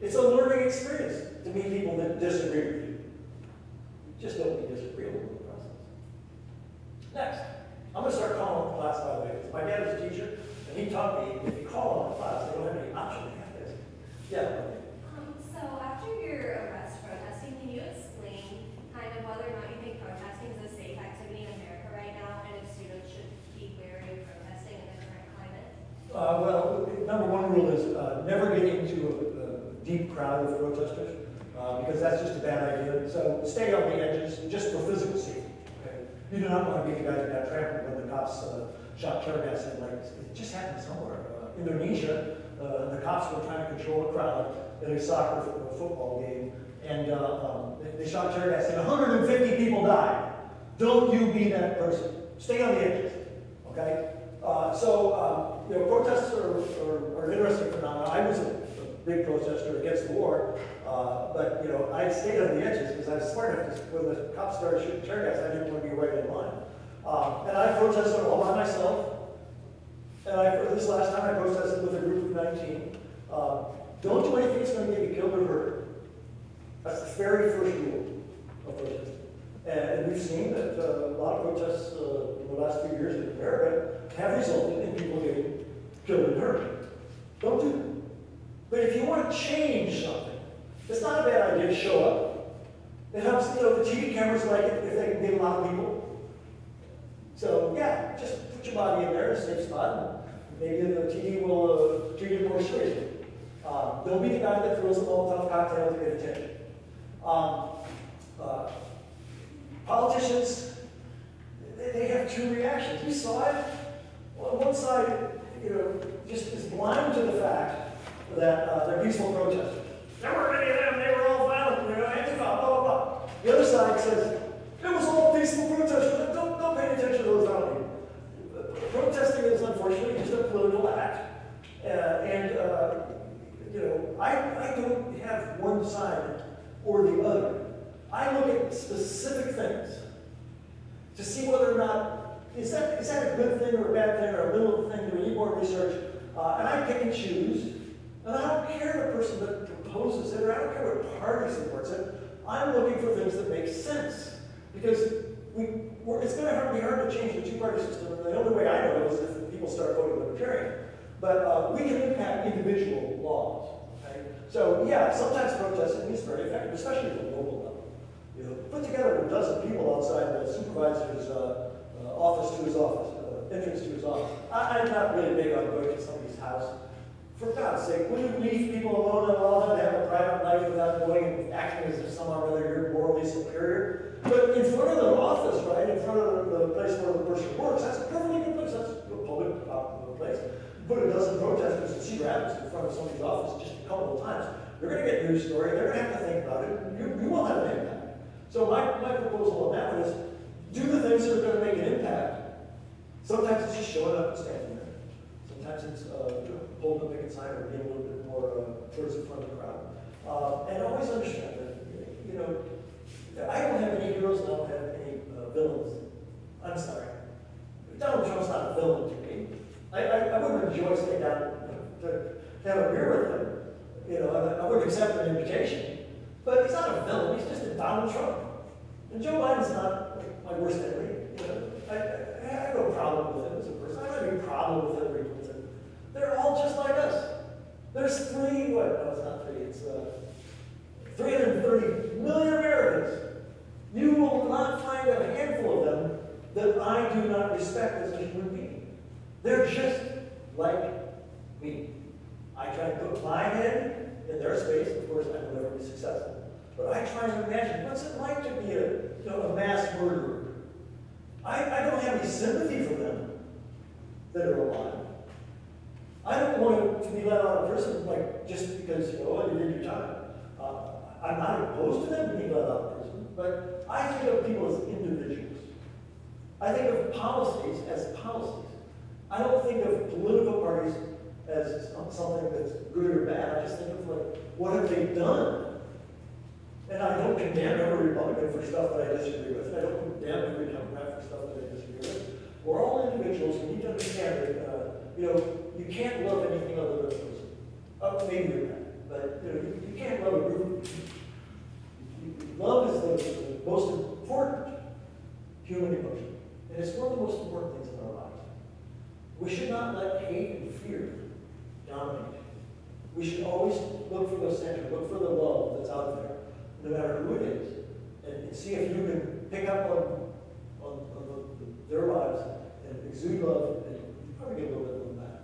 It's a learning experience to meet people that disagree with you. Just don't be disagreeable in the process. Next, I'm going to start calling the class, by the way. because My dad was a teacher, and he taught me if you call on a class, they don't have any option. They have to. Yeah. Um, so after your arrest protesting, can you explain kind of whether or not you think protesting is a safe activity in America right now, and if students should keep wearing protesting in the current climate? Uh, well, number one rule is uh, never get into a, a deep crowd of protesters uh, because that's just a bad idea. So stay on the edges just for physical safety. Okay? You do not want to be the guy that got trampled when the cops uh, shot tear gas. Like it just happened somewhere. Uh, Indonesia, uh, the cops were trying to control a crowd at a soccer fo- football game, and uh, um, they, they shot tear gas, and 150 people died. Don't you be that person. Stay on the edges. Okay. Uh, so, um, you know, protests are, are, are an interesting phenomenon. I was a, a big protester against the war, uh, but, you know, I stayed on the edges because I was smart enough to, when the cops started shooting tear gas, I didn't want to be right in line. Um, and I protested all by myself. And I, for this last time, I protested with a group of 19. Uh, don't do anything that's going to get you killed or hurt. That's the very first rule of protesting. And we've seen that uh, a lot of protests uh, in the last few years in America have resulted in people getting killed and hurt. Don't do that. But if you want to change something, it's not a bad idea to show up. It helps, you know, the TV cameras like it if they can get a lot of people. So, yeah, just put your body in there safe spot, maybe the TV will uh, treat it more seriously. Um, don't be the guy that throws a Molotov cocktail to get attention. Um, uh, politicians, they, they have two reactions. We saw it. Well, one side, you know, just is blind to the fact that uh, they're peaceful protesters. There weren't any of them. They were all violent. You know, anti blah blah blah. The other side says it was all peaceful protesters. Don't don't pay attention to those violent people. Protesting is unfortunately just a political act, uh, and uh, you know, I I don't have one side or the other. I look at specific things to see whether or not, is that, is that a good thing or a bad thing or a middle thing? Do we need more research? Uh, and I pick and choose. And I don't care the person that proposes it, or I don't care what party supports it. I'm looking for things that make sense. Because we, it's going to be hard to change the two-party system. And the only way I know is if people start voting libertarian. But uh, we can impact individual laws. Okay? So yeah, sometimes protesting is very effective, especially at the local level. You know, put together a dozen people outside the supervisor's uh, uh, office to his office, uh, entrance to his office. I, I'm not really big on going to somebody's house. For God's sake, will you leave people alone and allow them to have a private life without going and acting as if somehow or other you're morally superior? But in front of the office, right, in front of the place where the person works, that's a perfectly good place. That's a public uh, place. Put a dozen protesters and Cedar Rapids in front of somebody's office just a couple of times. They're going to get news story. They're going to have to think about it. You, you will have an impact. So my, my proposal on that is do the things that are going to make an impact. Sometimes it's just showing up and standing there. Sometimes it's uh, holding a picket sign or being a little bit more uh, towards the front of the crowd. Uh, and always understand that, you know, I don't have any heroes and I don't have any uh, villains. I'm sorry. Donald Trump's not a villain to me. I, I, I wouldn't enjoy sitting down to, to have a beer with him. You know, I, I wouldn't accept an invitation. But he's not a villain. He's just a Donald Trump. And Joe Biden's not my worst enemy. You know, I, I, I have no problem with him as a person. I don't have any problem with Clinton. They're all just like us. There's three, what? No, it's not three. It's uh, 330 million Americans. You will not find a handful of them that I do not respect as a human being. They're just like me. I try to put my head in their space. Of course, I will never be successful. But I try to imagine what's it like to be a, you know, a mass murderer. I, I don't have any sympathy for them that are alive. I don't want to be let out of prison like just because you know you did your time. Uh, I'm not opposed to them being let out of prison, but I think of people as individuals. I think of policies as policies. I don't think of political parties as something that's good or bad. I just think of like, what have they done? And I don't condemn every Republican for stuff that I disagree with. I don't condemn every Democrat for stuff that I disagree with. We're all individuals. We need to understand that, uh, you know, you can't love anything other than a person. Uh, maybe you're not, but you know, you, you can't love a group. Love is the, the most important human emotion. And it's one of the most important things in our lives. We should not let hate and fear dominate. We should always look for the center, look for the love that's out there, no matter who it is, and, and see if you can pick up on, on, on the, their lives and exude love, and you probably get a little bit of them back.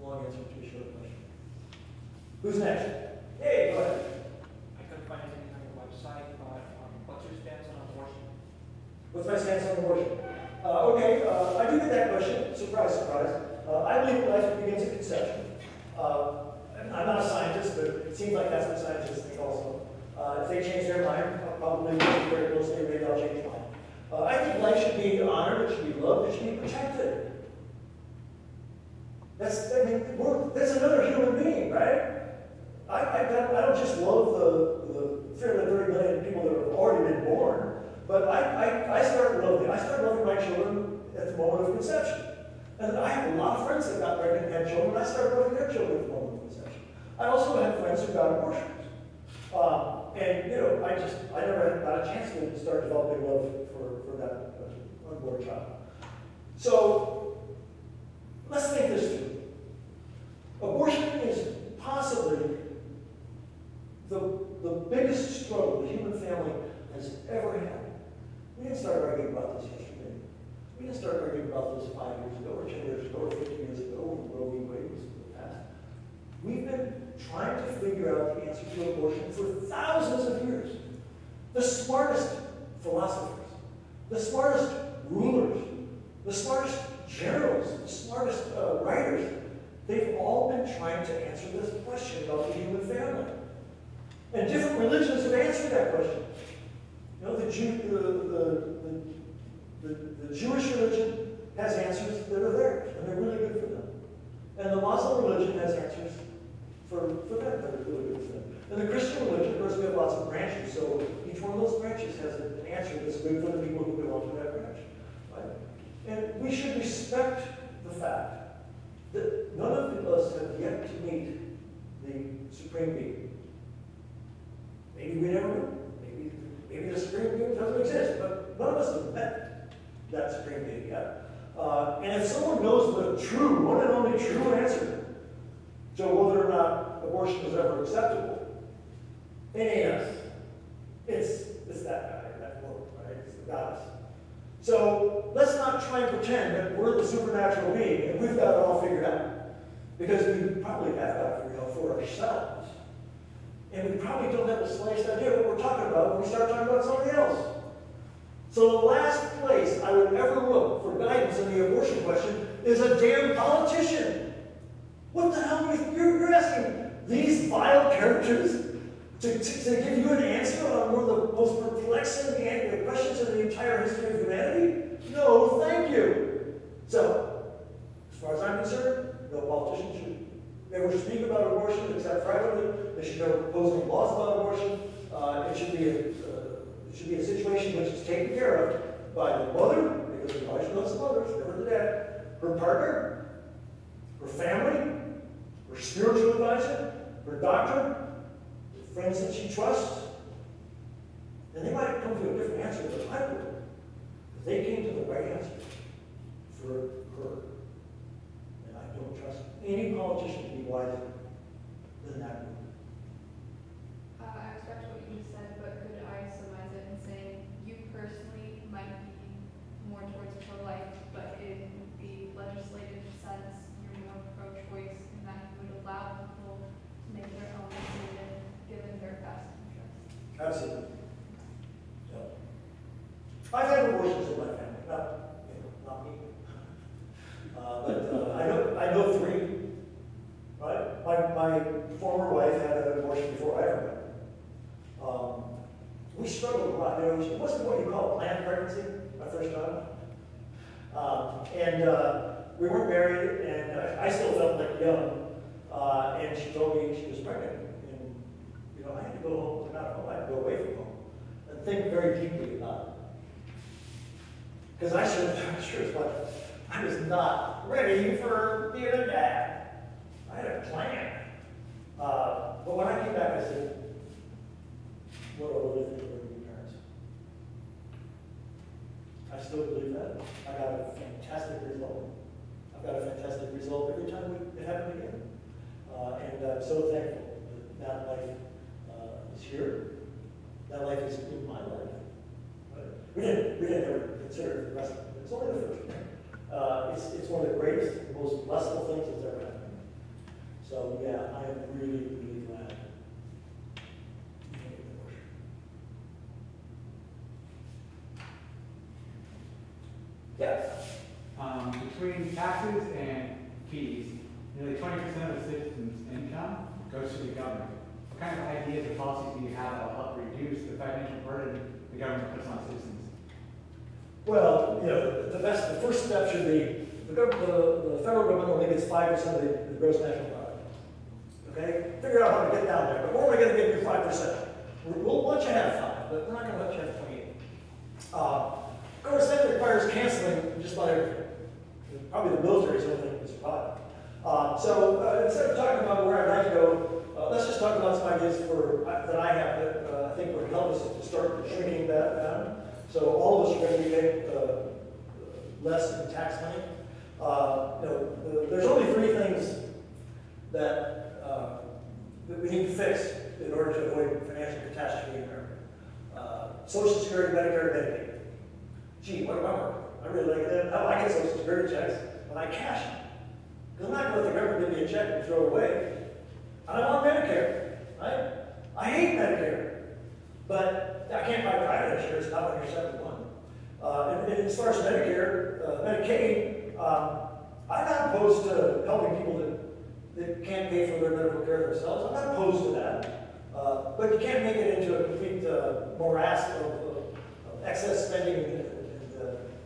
Long answer to a short question. Who's next? Hey, go ahead. I couldn't find anything on your website, but um, what's your stance on abortion? What's my stance on abortion? Uh, okay, uh, I do get that question. Surprise, surprise. Uh, I believe life begins at conception. Uh, and I'm not a scientist, but it seems like that's what scientists think also. Uh, if they change their mind, I'll probably very closely, maybe I'll change mine. Uh, I think life should be honored, it should be loved, it should be protected. That's, I mean, we're, that's another human being, right? I, I, just love the, the 330 million people that have already been born, but I, I, I start loving, I start loving my children at the moment of conception. And I have a lot of friends that got pregnant and had children, I started loving their children at the moment of conception. I also have friends who got abortions. Um, and, you know, I just, I never had got a chance to start developing love for, for that uh, unborn child. So, let's think this through. Abortion is possibly the, the biggest struggle the human family has ever had. We didn't start arguing about this yesterday. We didn't start arguing about this five years ago, or 10 years ago, or 15 years ago, when Roe v. Wade was passed. We've been trying to figure out the answer to abortion for thousands of years. The smartest philosophers, the smartest rulers, the smartest generals, the smartest uh, writers, they've all been trying to answer this question about the human family. And different religions have answered that question. You know, the, Jew, the, the, the, the, Jewish religion has answers that are theirs, and they're really good for them. And the Muslim religion has answers for, for them that are really good for them. And the Christian religion, of course, we have lots of branches, so each one of those branches has an answer that's good for the people who belong to that branch, right? And we should respect the fact that none of us have yet to meet the supreme being. Maybe we never knew. Maybe, maybe the supreme being doesn't exist, but none of us have met that supreme being yet. Uh, and if someone knows the true, one and only true answer to whether or not abortion is ever acceptable, ain't us. It's, it's that guy, that woman, right? It's the goddess. So let's not try and pretend that we're the supernatural being and we've got it all figured out. Because we probably have got it figured out for ourselves. And we probably don't have the slightest idea what we're talking about when we start talking about somebody else. So the last place I would ever look for guidance in the abortion question is a damn politician. What the hell are you, you're asking these vile characters to, to, to give you an answer on one of the most perplexing questions in the entire history of humanity? No, thank you. So, as far as I'm concerned, no politician should ever speak about abortion except privately. They should never propose any laws about abortion. Uh, it should be a, uh, it should be a situation which is taken care of by the mother, because we always the mothers, never the dad, her partner, her family, her spiritual advisor, her doctor, friends that she trusts. And they might come to a different answer than I would. But they came to the right answer for her. And I don't trust any politician wiser than that woman. Uh, I respect what you just said, but could I surmise it in saying you personally might be more towards pro-life, but in the legislative sense, you're more pro-choice in that you would allow people to make their own decision given their best interest? Absolutely. So, I've had abortions in my family, not, you know, not me. Uh, but, uh, I know, I know three. Right? My, my former wife had an abortion before I ever met her. Um, we struggled a lot, you know, it wasn't what you call planned pregnancy, my first child. Um, and, uh, we weren't married, and I, I like young, uh, and she told me she was pregnant. And, you know, I had to go home, not home, I had to go away from home, and think very deeply about it. Because I should, <laughs> sure as what, I was not ready for being a dad. I had a plan. Uh, but when I came back, I said, what do I going to be parents? I still believe that. I got a fantastic result. Got a fantastic result every time we, it happened again. Uh, and I'm so thankful that that life uh, is here. That life is in my life. We didn't, we didn't ever consider the rest of it. It's only the first. Uh, it's, it's one of the greatest, most blissful things that's ever happened. So yeah, I am really, really glad. Yeah. Um, between taxes and fees, nearly twenty percent of a citizen's income goes to the government. What kind of ideas or policies do you have that will help reduce the financial burden the government puts on citizens? Well, you know, the best, the first step should be, the, the, the federal government only gets five percent of the, the gross national product. Okay? Figure out how to get down there, but where am I gonna give you five percent? We'll let you have five, but we're not gonna let you have twenty-eight. Uh, of course, that requires canceling just about everything. Probably the military is the only thing that can survive. Uh, so, uh, instead of talking about where I'd like to go, uh, let's just talk about some ideas for, uh, that I have that, uh, I think would help us to start shrinking that down. So all of us are going to be paying, uh, less in tax money. You know, the- there's only three things that, that we need to fix in order to avoid financial catastrophe in America. Social Security, Medicare, Medicaid. Gee, what about? I really like that. I like Social Security checks, but I cash them. Because I'm not going to let the government give me a check and throw it away. I don't want Medicare, right? I hate Medicare. But I can't buy private insurance, not when you're seventy-one. Uh, and, and as far as Medicare, uh, Medicaid, um, I'm not opposed to helping people that, that can't pay for their medical care themselves. I'm not opposed to that. Uh, but you can't make it into a complete uh, morass of, of, excess spending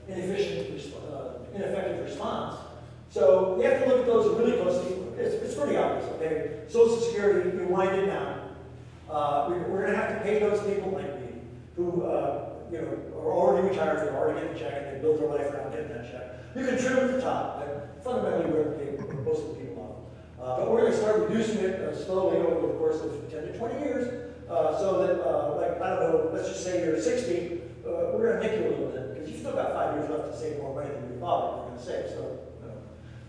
inefficient, uh, ineffective response. So we have to look at those really closely. It's, it's pretty obvious, okay? Social Security, we wind it down. Uh, we, we're gonna have to pay those people like me, who, uh, you know, are already retired, they're already getting a check, and they built their life around getting that check. You can trim at the top, but fundamentally, we're gonna pay most of the people off. Uh, but we're gonna start reducing it uh, slowly over the course of ten to twenty years, uh, so that, like, I don't know, let's just say you're sixty, uh, we're gonna nick you a little bit, you've still got five years left to save more money than you thought you were gonna save, so,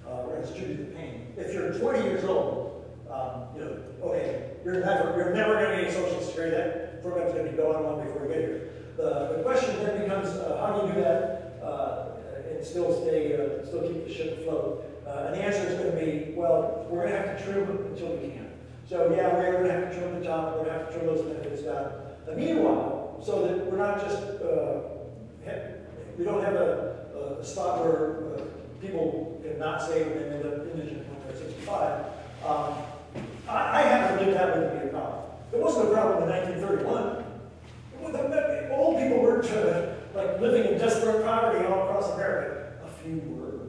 uh, we're gonna distribute the pain. If you're twenty years old, um, you know, okay, you're never, you're never gonna get social security, that program's gonna be going on before you get here. The, the question then becomes, uh, how do you do that, uh, and still stay, uh, still keep the ship afloat? Uh, and the answer is gonna be, well, we're gonna have to trim until we can. So, yeah, we're gonna have to trim the top, we're gonna have to trim those benefits down. And meanwhile, so that we're not just, uh, we don't have a, a spot where, uh, people can not save and end up indigent when they're sixty-five, um, I, I happen to believe that wouldn't be a problem. It wasn't a problem in nineteen thirty-one. Old people weren't, like, living in desperate poverty all across America. A few were,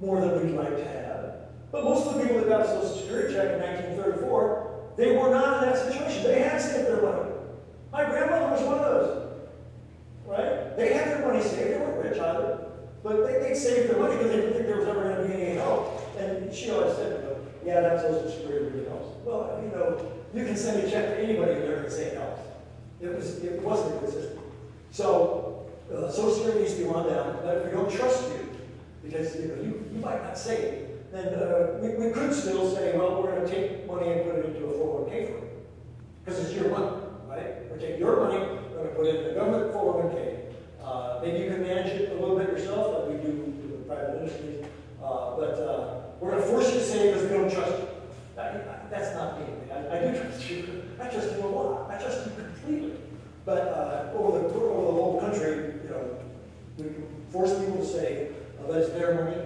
more than we'd like to have. But most of the people that got a social security check in nineteen thirty-four, they were not in that situation. They had saved their money. My grandmother was one of those, right? They had their money saved. They weren't rich either. But they, they saved their money because they didn't think there was ever going to be any help. And she always said, to yeah, that social security really helps. Well, you know, you can send a check to anybody and they're going to say it helps. It was, it wasn't good system. So, uh, social security needs to be down, but if we don't trust you, because, you know, you, you might not save, then, uh, we, we could still say, well, we're gonna take money and put it into a 401k for you. Because it's your money, right? We take your money, we're gonna put it in the government 401k. Uh, maybe you can manage it a little bit yourself, like we do with private industries. Uh, but, uh, we're gonna force you to save because we don't trust you. That- that's not me. I, I do trust you. I trust you a lot. I trust you completely. But, uh, over the, over the whole country, you know, we can force people to save, but it's their money,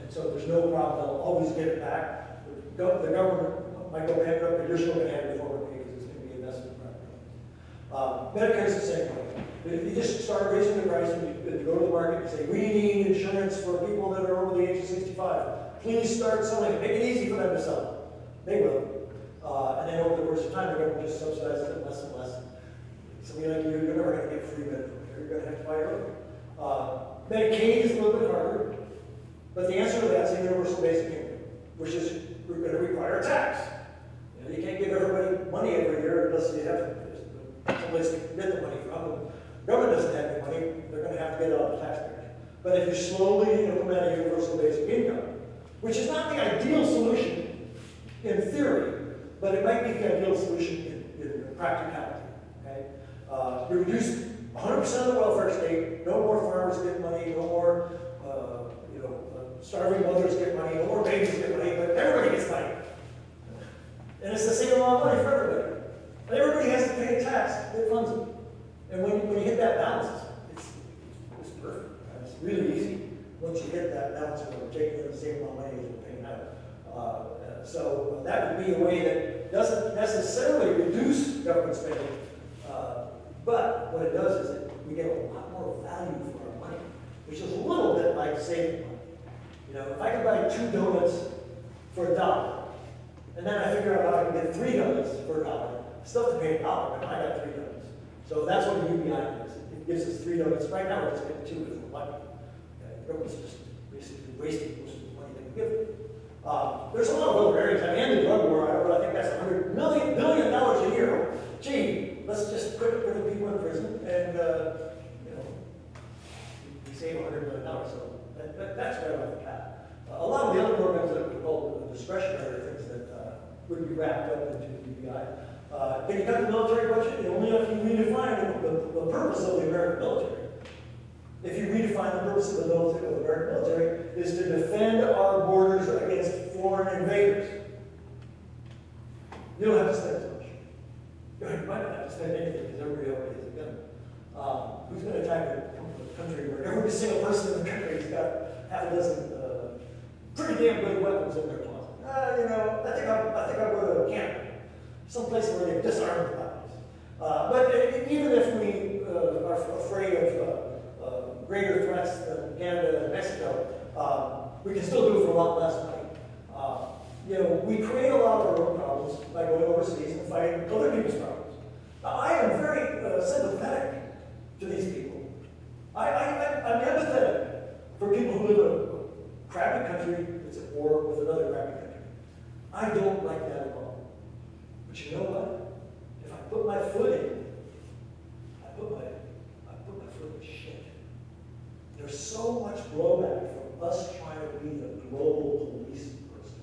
and so there's no problem, they'll always get it back. The gov- the government might go bankrupt, but you're still gonna have your 401k because it's gonna be invested in private companies. Uh, Medicare's the same way. If you just start raising the price and you, go to the market and say, we need insurance for people that are over the age of sixty-five, please start selling it, make it easy for them to sell. It. They will. Uh, and then over the course of time, the government just subsidizes it less and less. Somebody like you, you're never gonna get free medical care, you're gonna have to buy your own. Uh, Medicaid is a little bit harder, but the answer to that's a universal basic income, which is, we're gonna require a tax. You know, you can't give everybody money every year unless you have someplace to get the money from. Government doesn't have any money, they're gonna have to get it out of taxpayers. But if you slowly implement a universal basic income, which is not the ideal solution in theory, but it might be the ideal solution in, in practicality, okay? Uh, you reduce 100% of the welfare state, no more farmers get money, no more, uh, you know, uh, starving mothers get money, no more babies get money, but everybody gets money. And it's the same amount of money for everybody. But everybody has to pay a tax that funds it. And when, when you hit that balance, it's, it's, it's perfect. It's really easy once you hit that balance we're taking in the same amount of money as we're paying out. Uh, so that would be a way that doesn't necessarily reduce government spending, uh, but what it does is that we get a lot more value for our money, which is a little bit like saving money. You know, if I could buy two donuts for a dollar, and then I figure out how I can get three donuts for a dollar, I still have to pay a dollar, but I got three donuts. So that's what the UBI is. It gives us three donuts. Right now, we're just getting two if we're lucky. The just basically wasting most of the money they can give. Um, there's a lot of other areas. I mean, the drug war, I I think that's a hundred million, billion dollars a year. Gee, let's just quit putting people in prison and, uh, you know, we save a hundred million dollars. So that, that, that's right off the cap. Uh, a lot of the other programs that we call discretionary things that, uh, would be wrapped up into the UBI. Uh, can you cut the military budget? You only if you redefine the, the, the purpose of the American military. If you redefine the purpose of the military, of the American military, is to defend our borders against foreign invaders. You don't have to spend as much. You might not have to spend anything because everybody already has a gun. Um, who's going to attack a country where every single person in the country has got half a dozen uh, pretty damn good weapons in their closet? Uh, you know, I think I'll, I think I'll go to Canada, someplace where they've disarmed the weapons. Uh, but even if we uh, are afraid of uh, uh, greater threats than Canada and Mexico, um, we can still do it for a lot less money. Uh, you know, we create a lot of our own problems by going overseas and fighting other people's problems. Now, I am very uh, sympathetic to these people. I, I'm empathetic for people who live in a crappy country that's at war with another crappy country. I don't like that at all. But you know what? If I put my foot in, I put my, I put my foot in shit. There's so much blowback from us trying to be the global police person.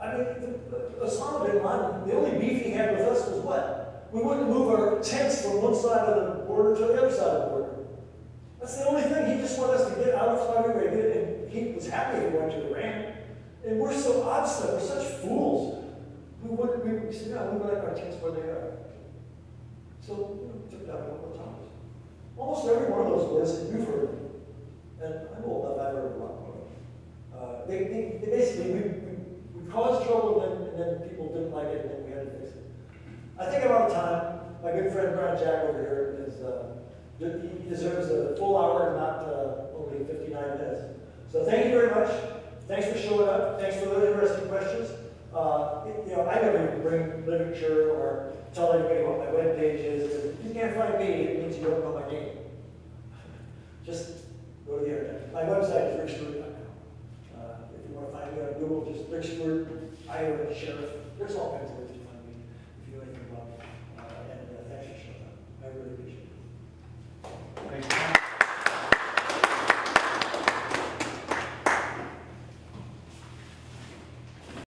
I mean, the- Osama bin Laden, the only beef he had with us was what? We wouldn't move our tents from one side of the border to the other side of the border. That's the only thing. He just wanted us to get out of Saudi Arabia, and he was happy he went to Iran. And we're so obstinate, we're such fools. We would, we, said, no, we like our tents where they are. So, you know, we took that a couple of times. Almost every one of those that you've heard, and I'm old enough, I've heard a lot. Uh, they, they, they basically, we, we, we caused trouble, and then, and then people didn't like it, and then we had to fix it. I think I'm out of time. My good friend Bryan Jack over here is, uh, he deserves a full hour and not, uh, only fifty-nine minutes. So thank you very much. Thanks for showing up. Thanks for the interesting questions. Uh, you know, I never bring literature or tell anybody what my web page is. If you can't find me, it means you don't know my name. <laughs> Just go to the internet. My website is rickstewart.com. Uh, if you want to find me on Google, just Rick Stewart, Iowa Sheriff. There's all kinds of ways to find me if you like your about. Uh, and uh, thanks for showing up. I really appreciate it. Thank you.